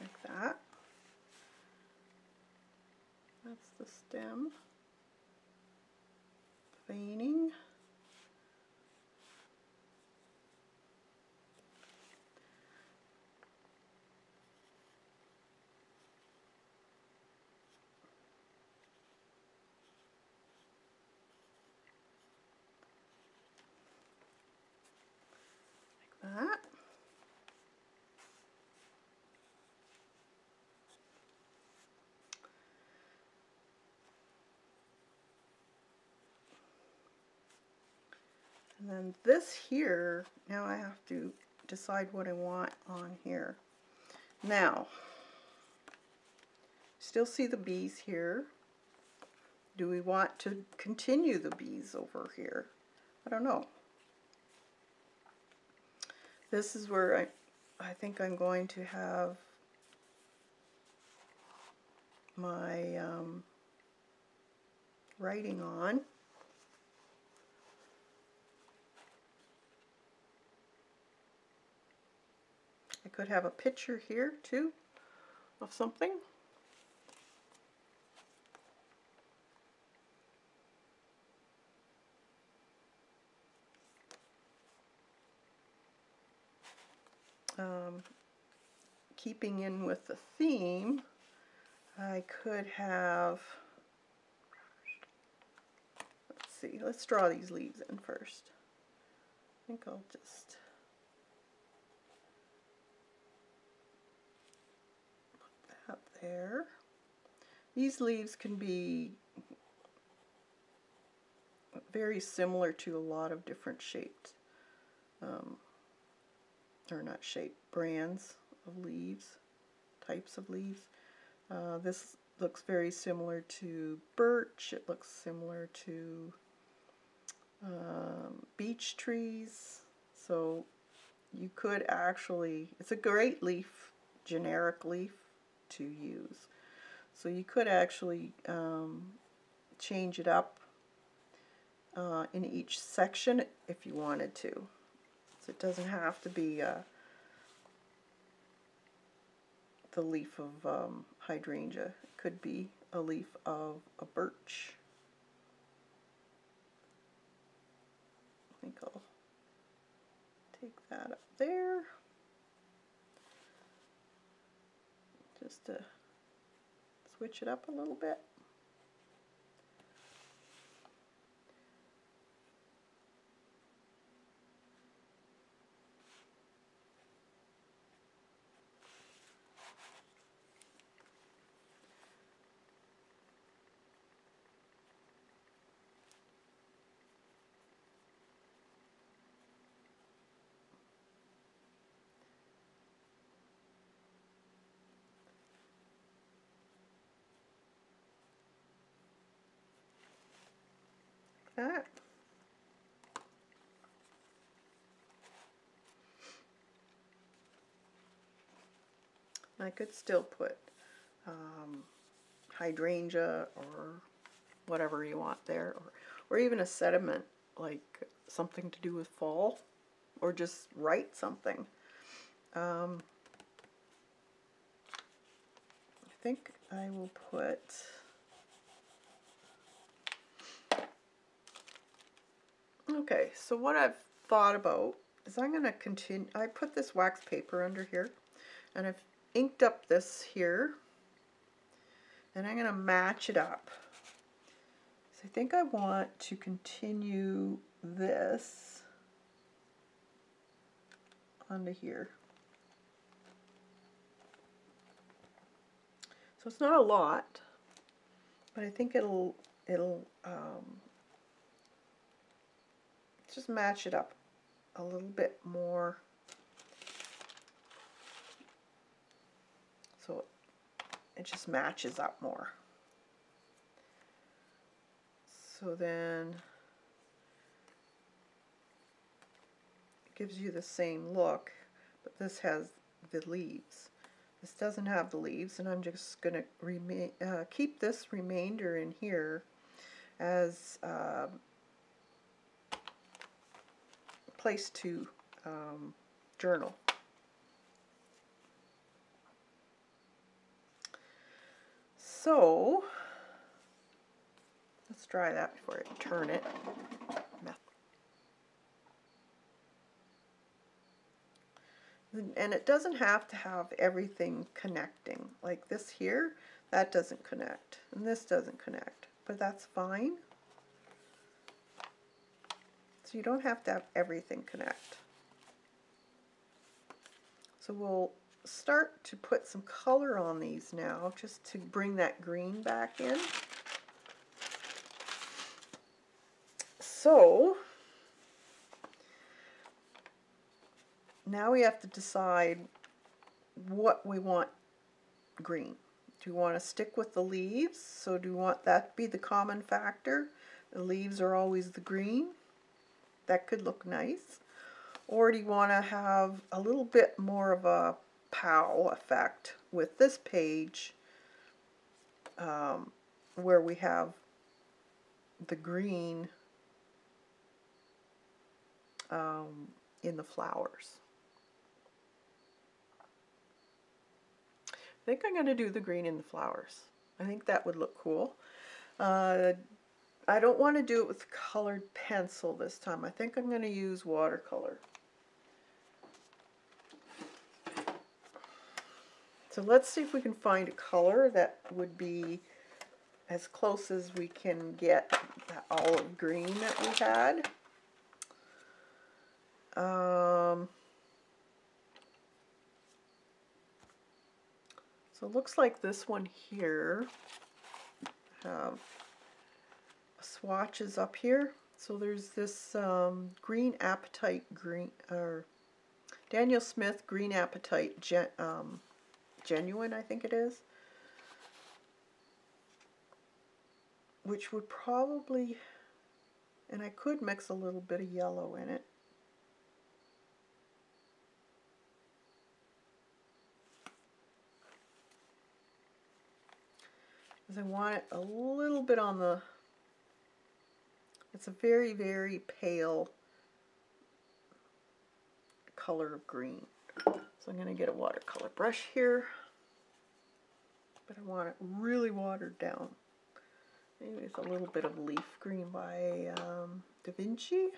Like that. That's the stem. Veining. that. And then this here, now I have to decide what I want on here. Now, still see the bees here. Do we want to continue the bees over here? I don't know. This is where I, I think I'm going to have my um, writing on. could have a picture here too of something. Um, keeping in with the theme, I could have, let's see, let's draw these leaves in first. I think I'll just These leaves can be very similar to a lot of different shaped, um, or not shaped, brands of leaves, types of leaves. Uh, this looks very similar to birch. It looks similar to um, beech trees. So you could actually, it's a great leaf, generic leaf to use. So you could actually um, change it up uh, in each section if you wanted to. So it doesn't have to be uh, the leaf of um, hydrangea. It could be a leaf of a birch. I think I'll take that up there. Just to switch it up a little bit. That. I could still put um, hydrangea or whatever you want there, or, or even a sediment, like something to do with fall, or just write something. Um, I think I will put Okay, so what I've thought about is I'm going to continue, I put this wax paper under here, and I've inked up this here, and I'm going to match it up. So I think I want to continue this onto here. So it's not a lot, but I think it'll it'll um, just match it up a little bit more so it just matches up more. So then it gives you the same look, but this has the leaves. This doesn't have the leaves, and I'm just going to uh, keep this remainder in here as uh, place to um, journal. So, let's try that before I turn it. And it doesn't have to have everything connecting. Like this here, that doesn't connect. And this doesn't connect. But that's fine. So you don't have to have everything connect. So we'll start to put some color on these now just to bring that green back in. So now we have to decide what we want green. Do you want to stick with the leaves? So do you want that to be the common factor? The leaves are always the green that could look nice. Or do you want to have a little bit more of a pow effect with this page um, where we have the green um, in the flowers. I think I'm going to do the green in the flowers. I think that would look cool. Uh, I don't want to do it with colored pencil this time. I think I'm going to use watercolor. So let's see if we can find a color that would be as close as we can get that olive green that we had. Um, so it looks like this one here have swatches up here. So there's this um, green Apatite green or Daniel Smith green Apatite gen, um, genuine I think it is which would probably and I could mix a little bit of yellow in it because I want it a little bit on the it's a very, very pale color of green. So I'm going to get a watercolor brush here, but I want it really watered down. Maybe it's a little bit of leaf green by um, Da Vinci.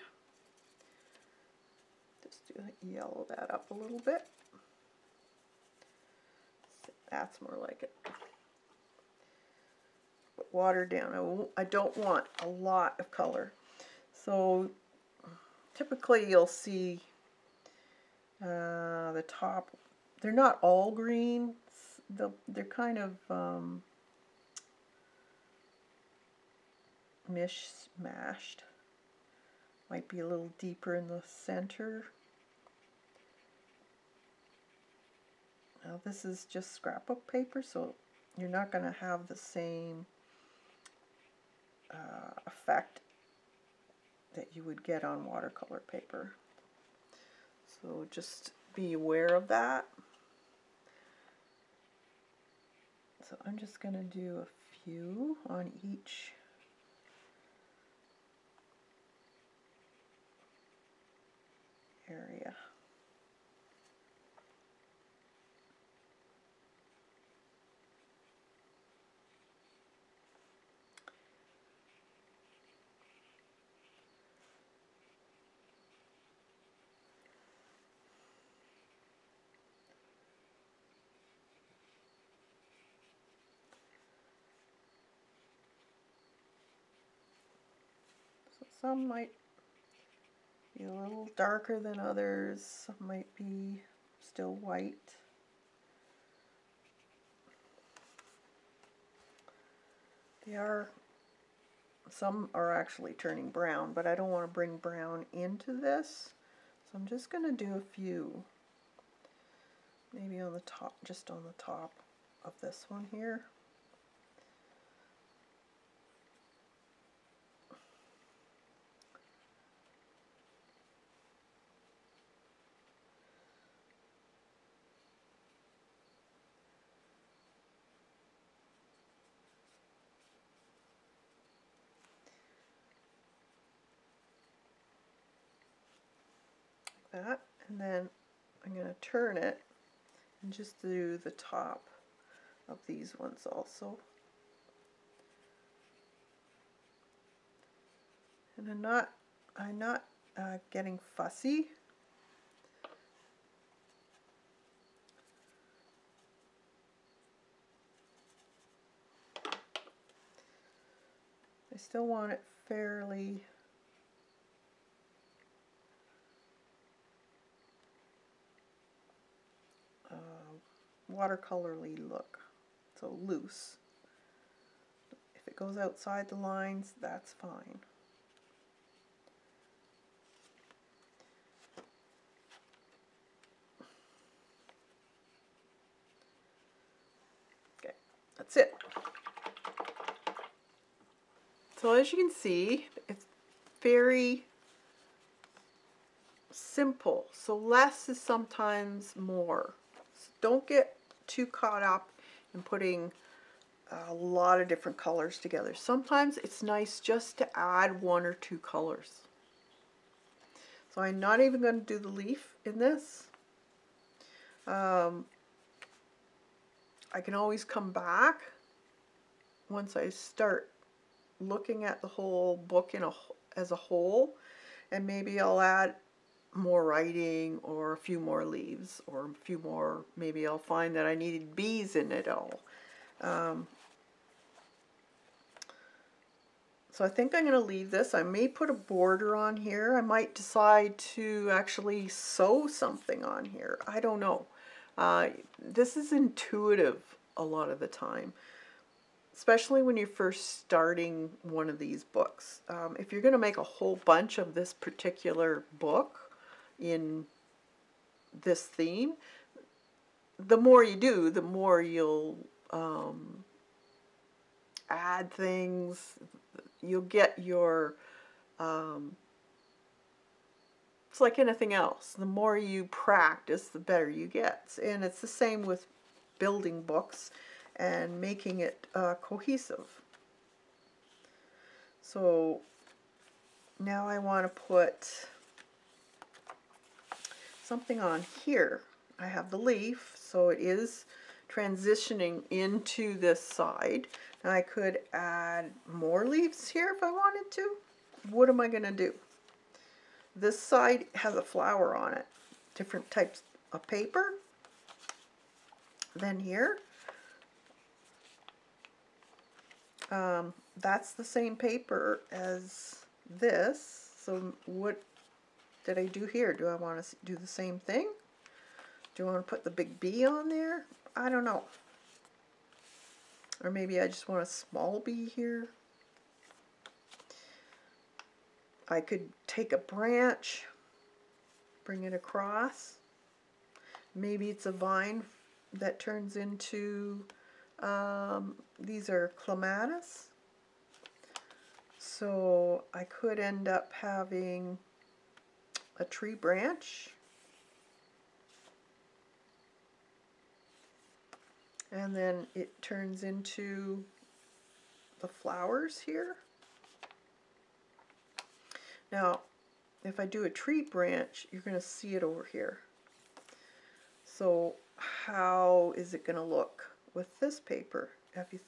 Just to yellow that up a little bit. That's more like it watered down. I, I don't want a lot of color. So typically you'll see uh, the top, they're not all green, they're kind of um, mishmashed. Might be a little deeper in the center. Now this is just scrapbook paper, so you're not going to have the same uh, effect that you would get on watercolor paper. So just be aware of that. So I'm just going to do a few on each area. Some might be a little darker than others. Some might be still white. They are, some are actually turning brown, but I don't want to bring brown into this. So I'm just going to do a few. Maybe on the top, just on the top of this one here. That and then I'm going to turn it and just do the top of these ones also. And I'm not, I'm not uh, getting fussy. I still want it fairly watercolorly look, so loose. If it goes outside the lines, that's fine. Okay, that's it. So as you can see, it's very simple. So less is sometimes more. So don't get too caught up in putting a lot of different colors together. Sometimes it's nice just to add one or two colors. So I'm not even going to do the leaf in this. Um, I can always come back once I start looking at the whole book in a, as a whole and maybe I'll add more writing or a few more leaves or a few more, maybe I'll find that I needed bees in it all. Um, so I think I'm going to leave this. I may put a border on here. I might decide to actually sew something on here. I don't know. Uh, this is intuitive a lot of the time, especially when you're first starting one of these books. Um, if you're going to make a whole bunch of this particular book, in this theme, the more you do, the more you'll um, add things. You'll get your, um, it's like anything else. The more you practice, the better you get. And it's the same with building books and making it uh, cohesive. So now I want to put something on here. I have the leaf, so it is transitioning into this side. Now I could add more leaves here if I wanted to. What am I going to do? This side has a flower on it. Different types of paper. Then here, um, that's the same paper as this. So what did I do here? Do I want to do the same thing? Do I want to put the big bee on there? I don't know. Or maybe I just want a small bee here. I could take a branch, bring it across. Maybe it's a vine that turns into, um, these are clematis. So I could end up having a tree branch. And then it turns into the flowers here. Now, if I do a tree branch, you're going to see it over here. So how is it going to look with this paper? If you,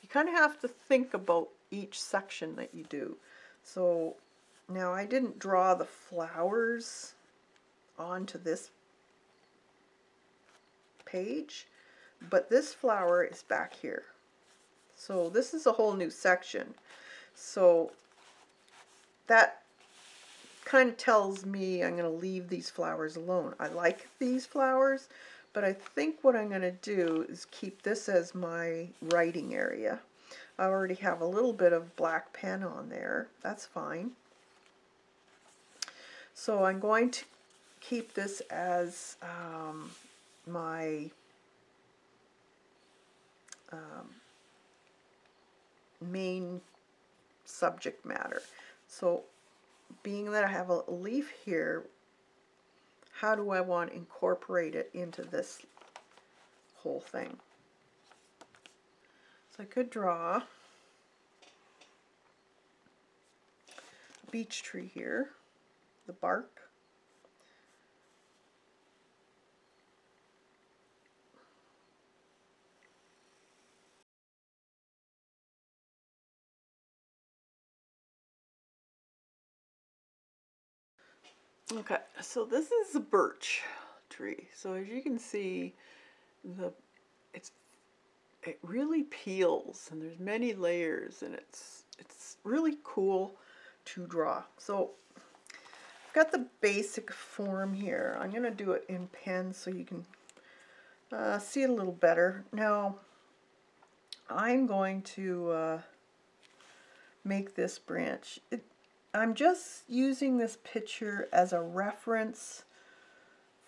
you kind of have to think about each section that you do. So now I didn't draw the flowers onto this page, but this flower is back here. So this is a whole new section. So that kind of tells me I'm going to leave these flowers alone. I like these flowers, but I think what I'm going to do is keep this as my writing area. I already have a little bit of black pen on there. That's fine. So I'm going to keep this as um, my um, main subject matter. So being that I have a leaf here, how do I want to incorporate it into this whole thing? So I could draw a beech tree here the bark. Okay, so this is a birch tree. So as you can see, the it's it really peels and there's many layers and it's it's really cool to draw. So got the basic form here. I'm going to do it in pen so you can uh, see it a little better. Now, I'm going to uh, make this branch. It, I'm just using this picture as a reference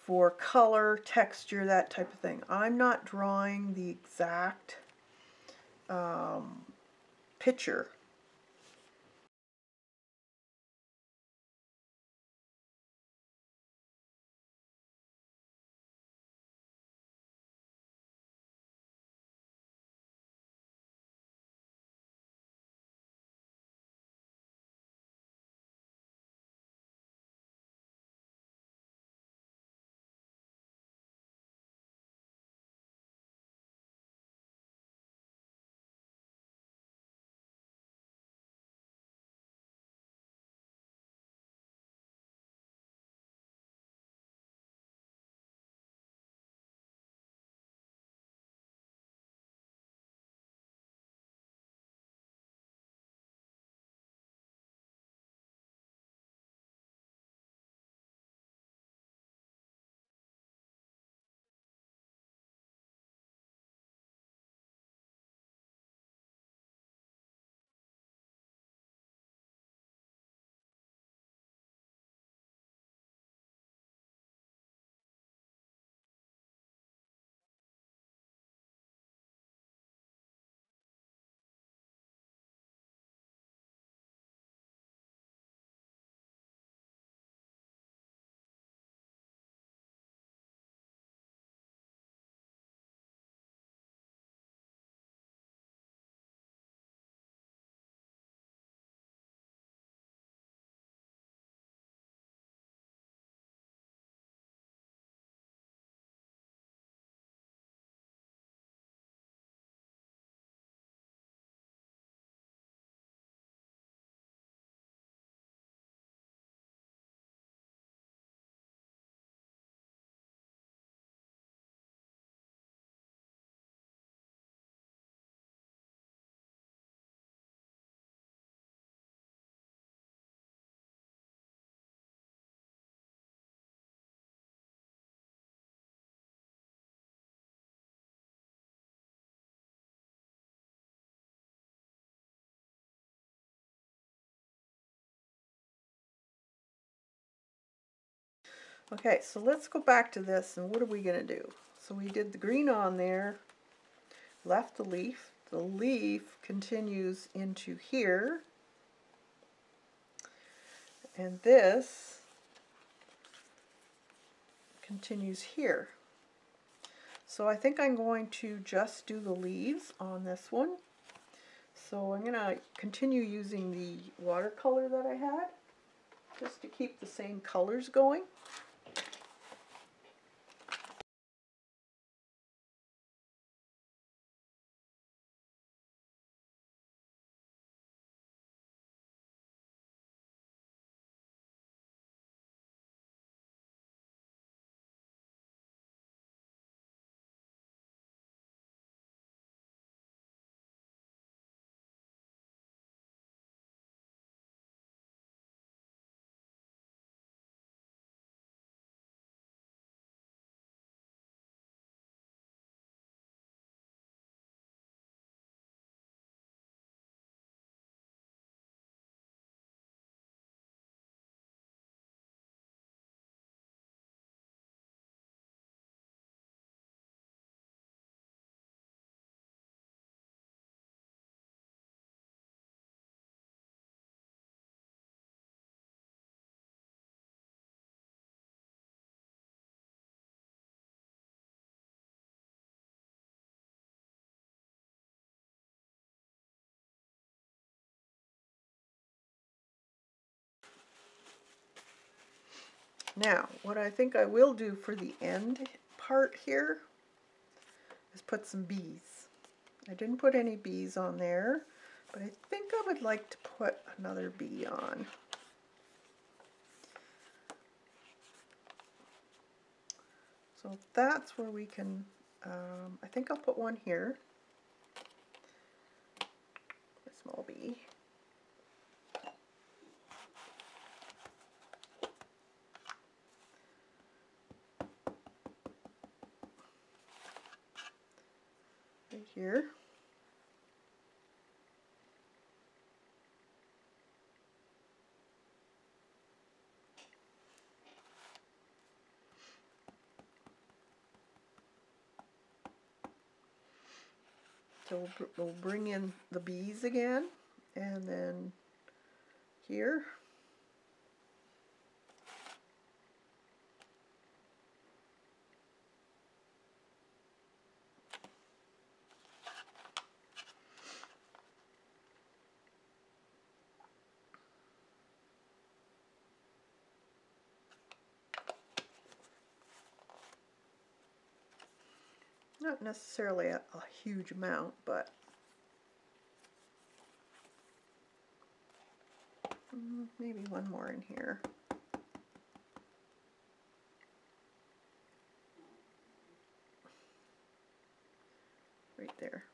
for color, texture, that type of thing. I'm not drawing the exact um, picture Okay, so let's go back to this and what are we going to do? So we did the green on there, left the leaf. The leaf continues into here. And this continues here. So I think I'm going to just do the leaves on this one. So I'm going to continue using the watercolor that I had just to keep the same colors going. Now, what I think I will do for the end part here is put some bees. I didn't put any bees on there, but I think I would like to put another bee on. So that's where we can, um, I think I'll put one here, a small bee. right here. So we'll, bring in the bees again and then here. Necessarily a, a huge amount, but maybe one more in here. Right there.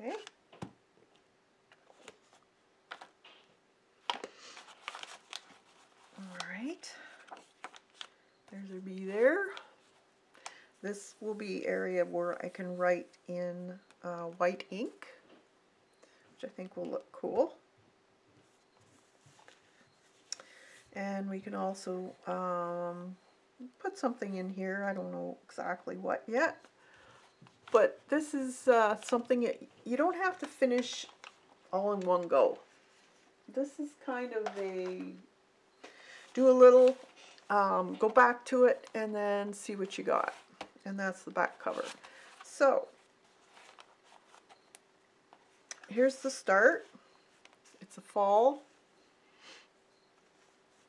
Okay. All right. There's a bee there. This will be area where I can write in uh, white ink, which I think will look cool. And we can also um, put something in here. I don't know exactly what yet. But this is uh, something that you don't have to finish all in one go. This is kind of a do a little um, go back to it and then see what you got. And that's the back cover. So, here's the start. It's a fall.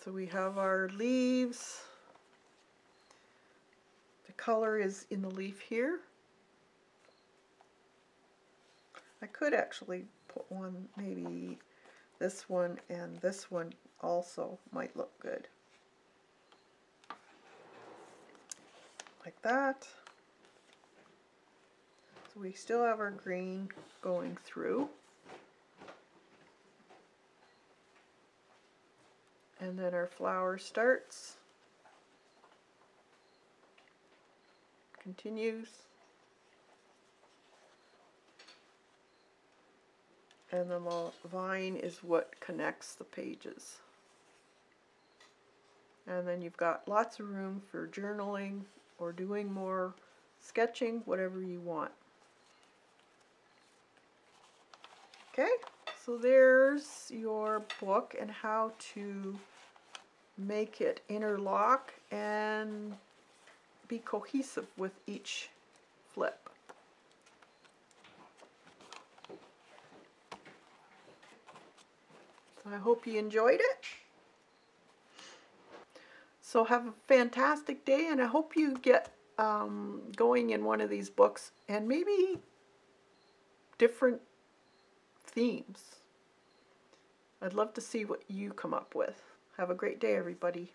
So we have our leaves. The color is in the leaf here. I could actually put one, maybe this one and this one also might look good. Like that. So we still have our green going through. And then our flower starts, continues, and the vine is what connects the pages. And then you've got lots of room for journaling or doing more sketching, whatever you want. Okay, so there's your book and how to make it interlock and be cohesive with each flip. So I hope you enjoyed it. So have a fantastic day and I hope you get um, going in one of these books and maybe different themes. I'd love to see what you come up with. Have a great day, everybody.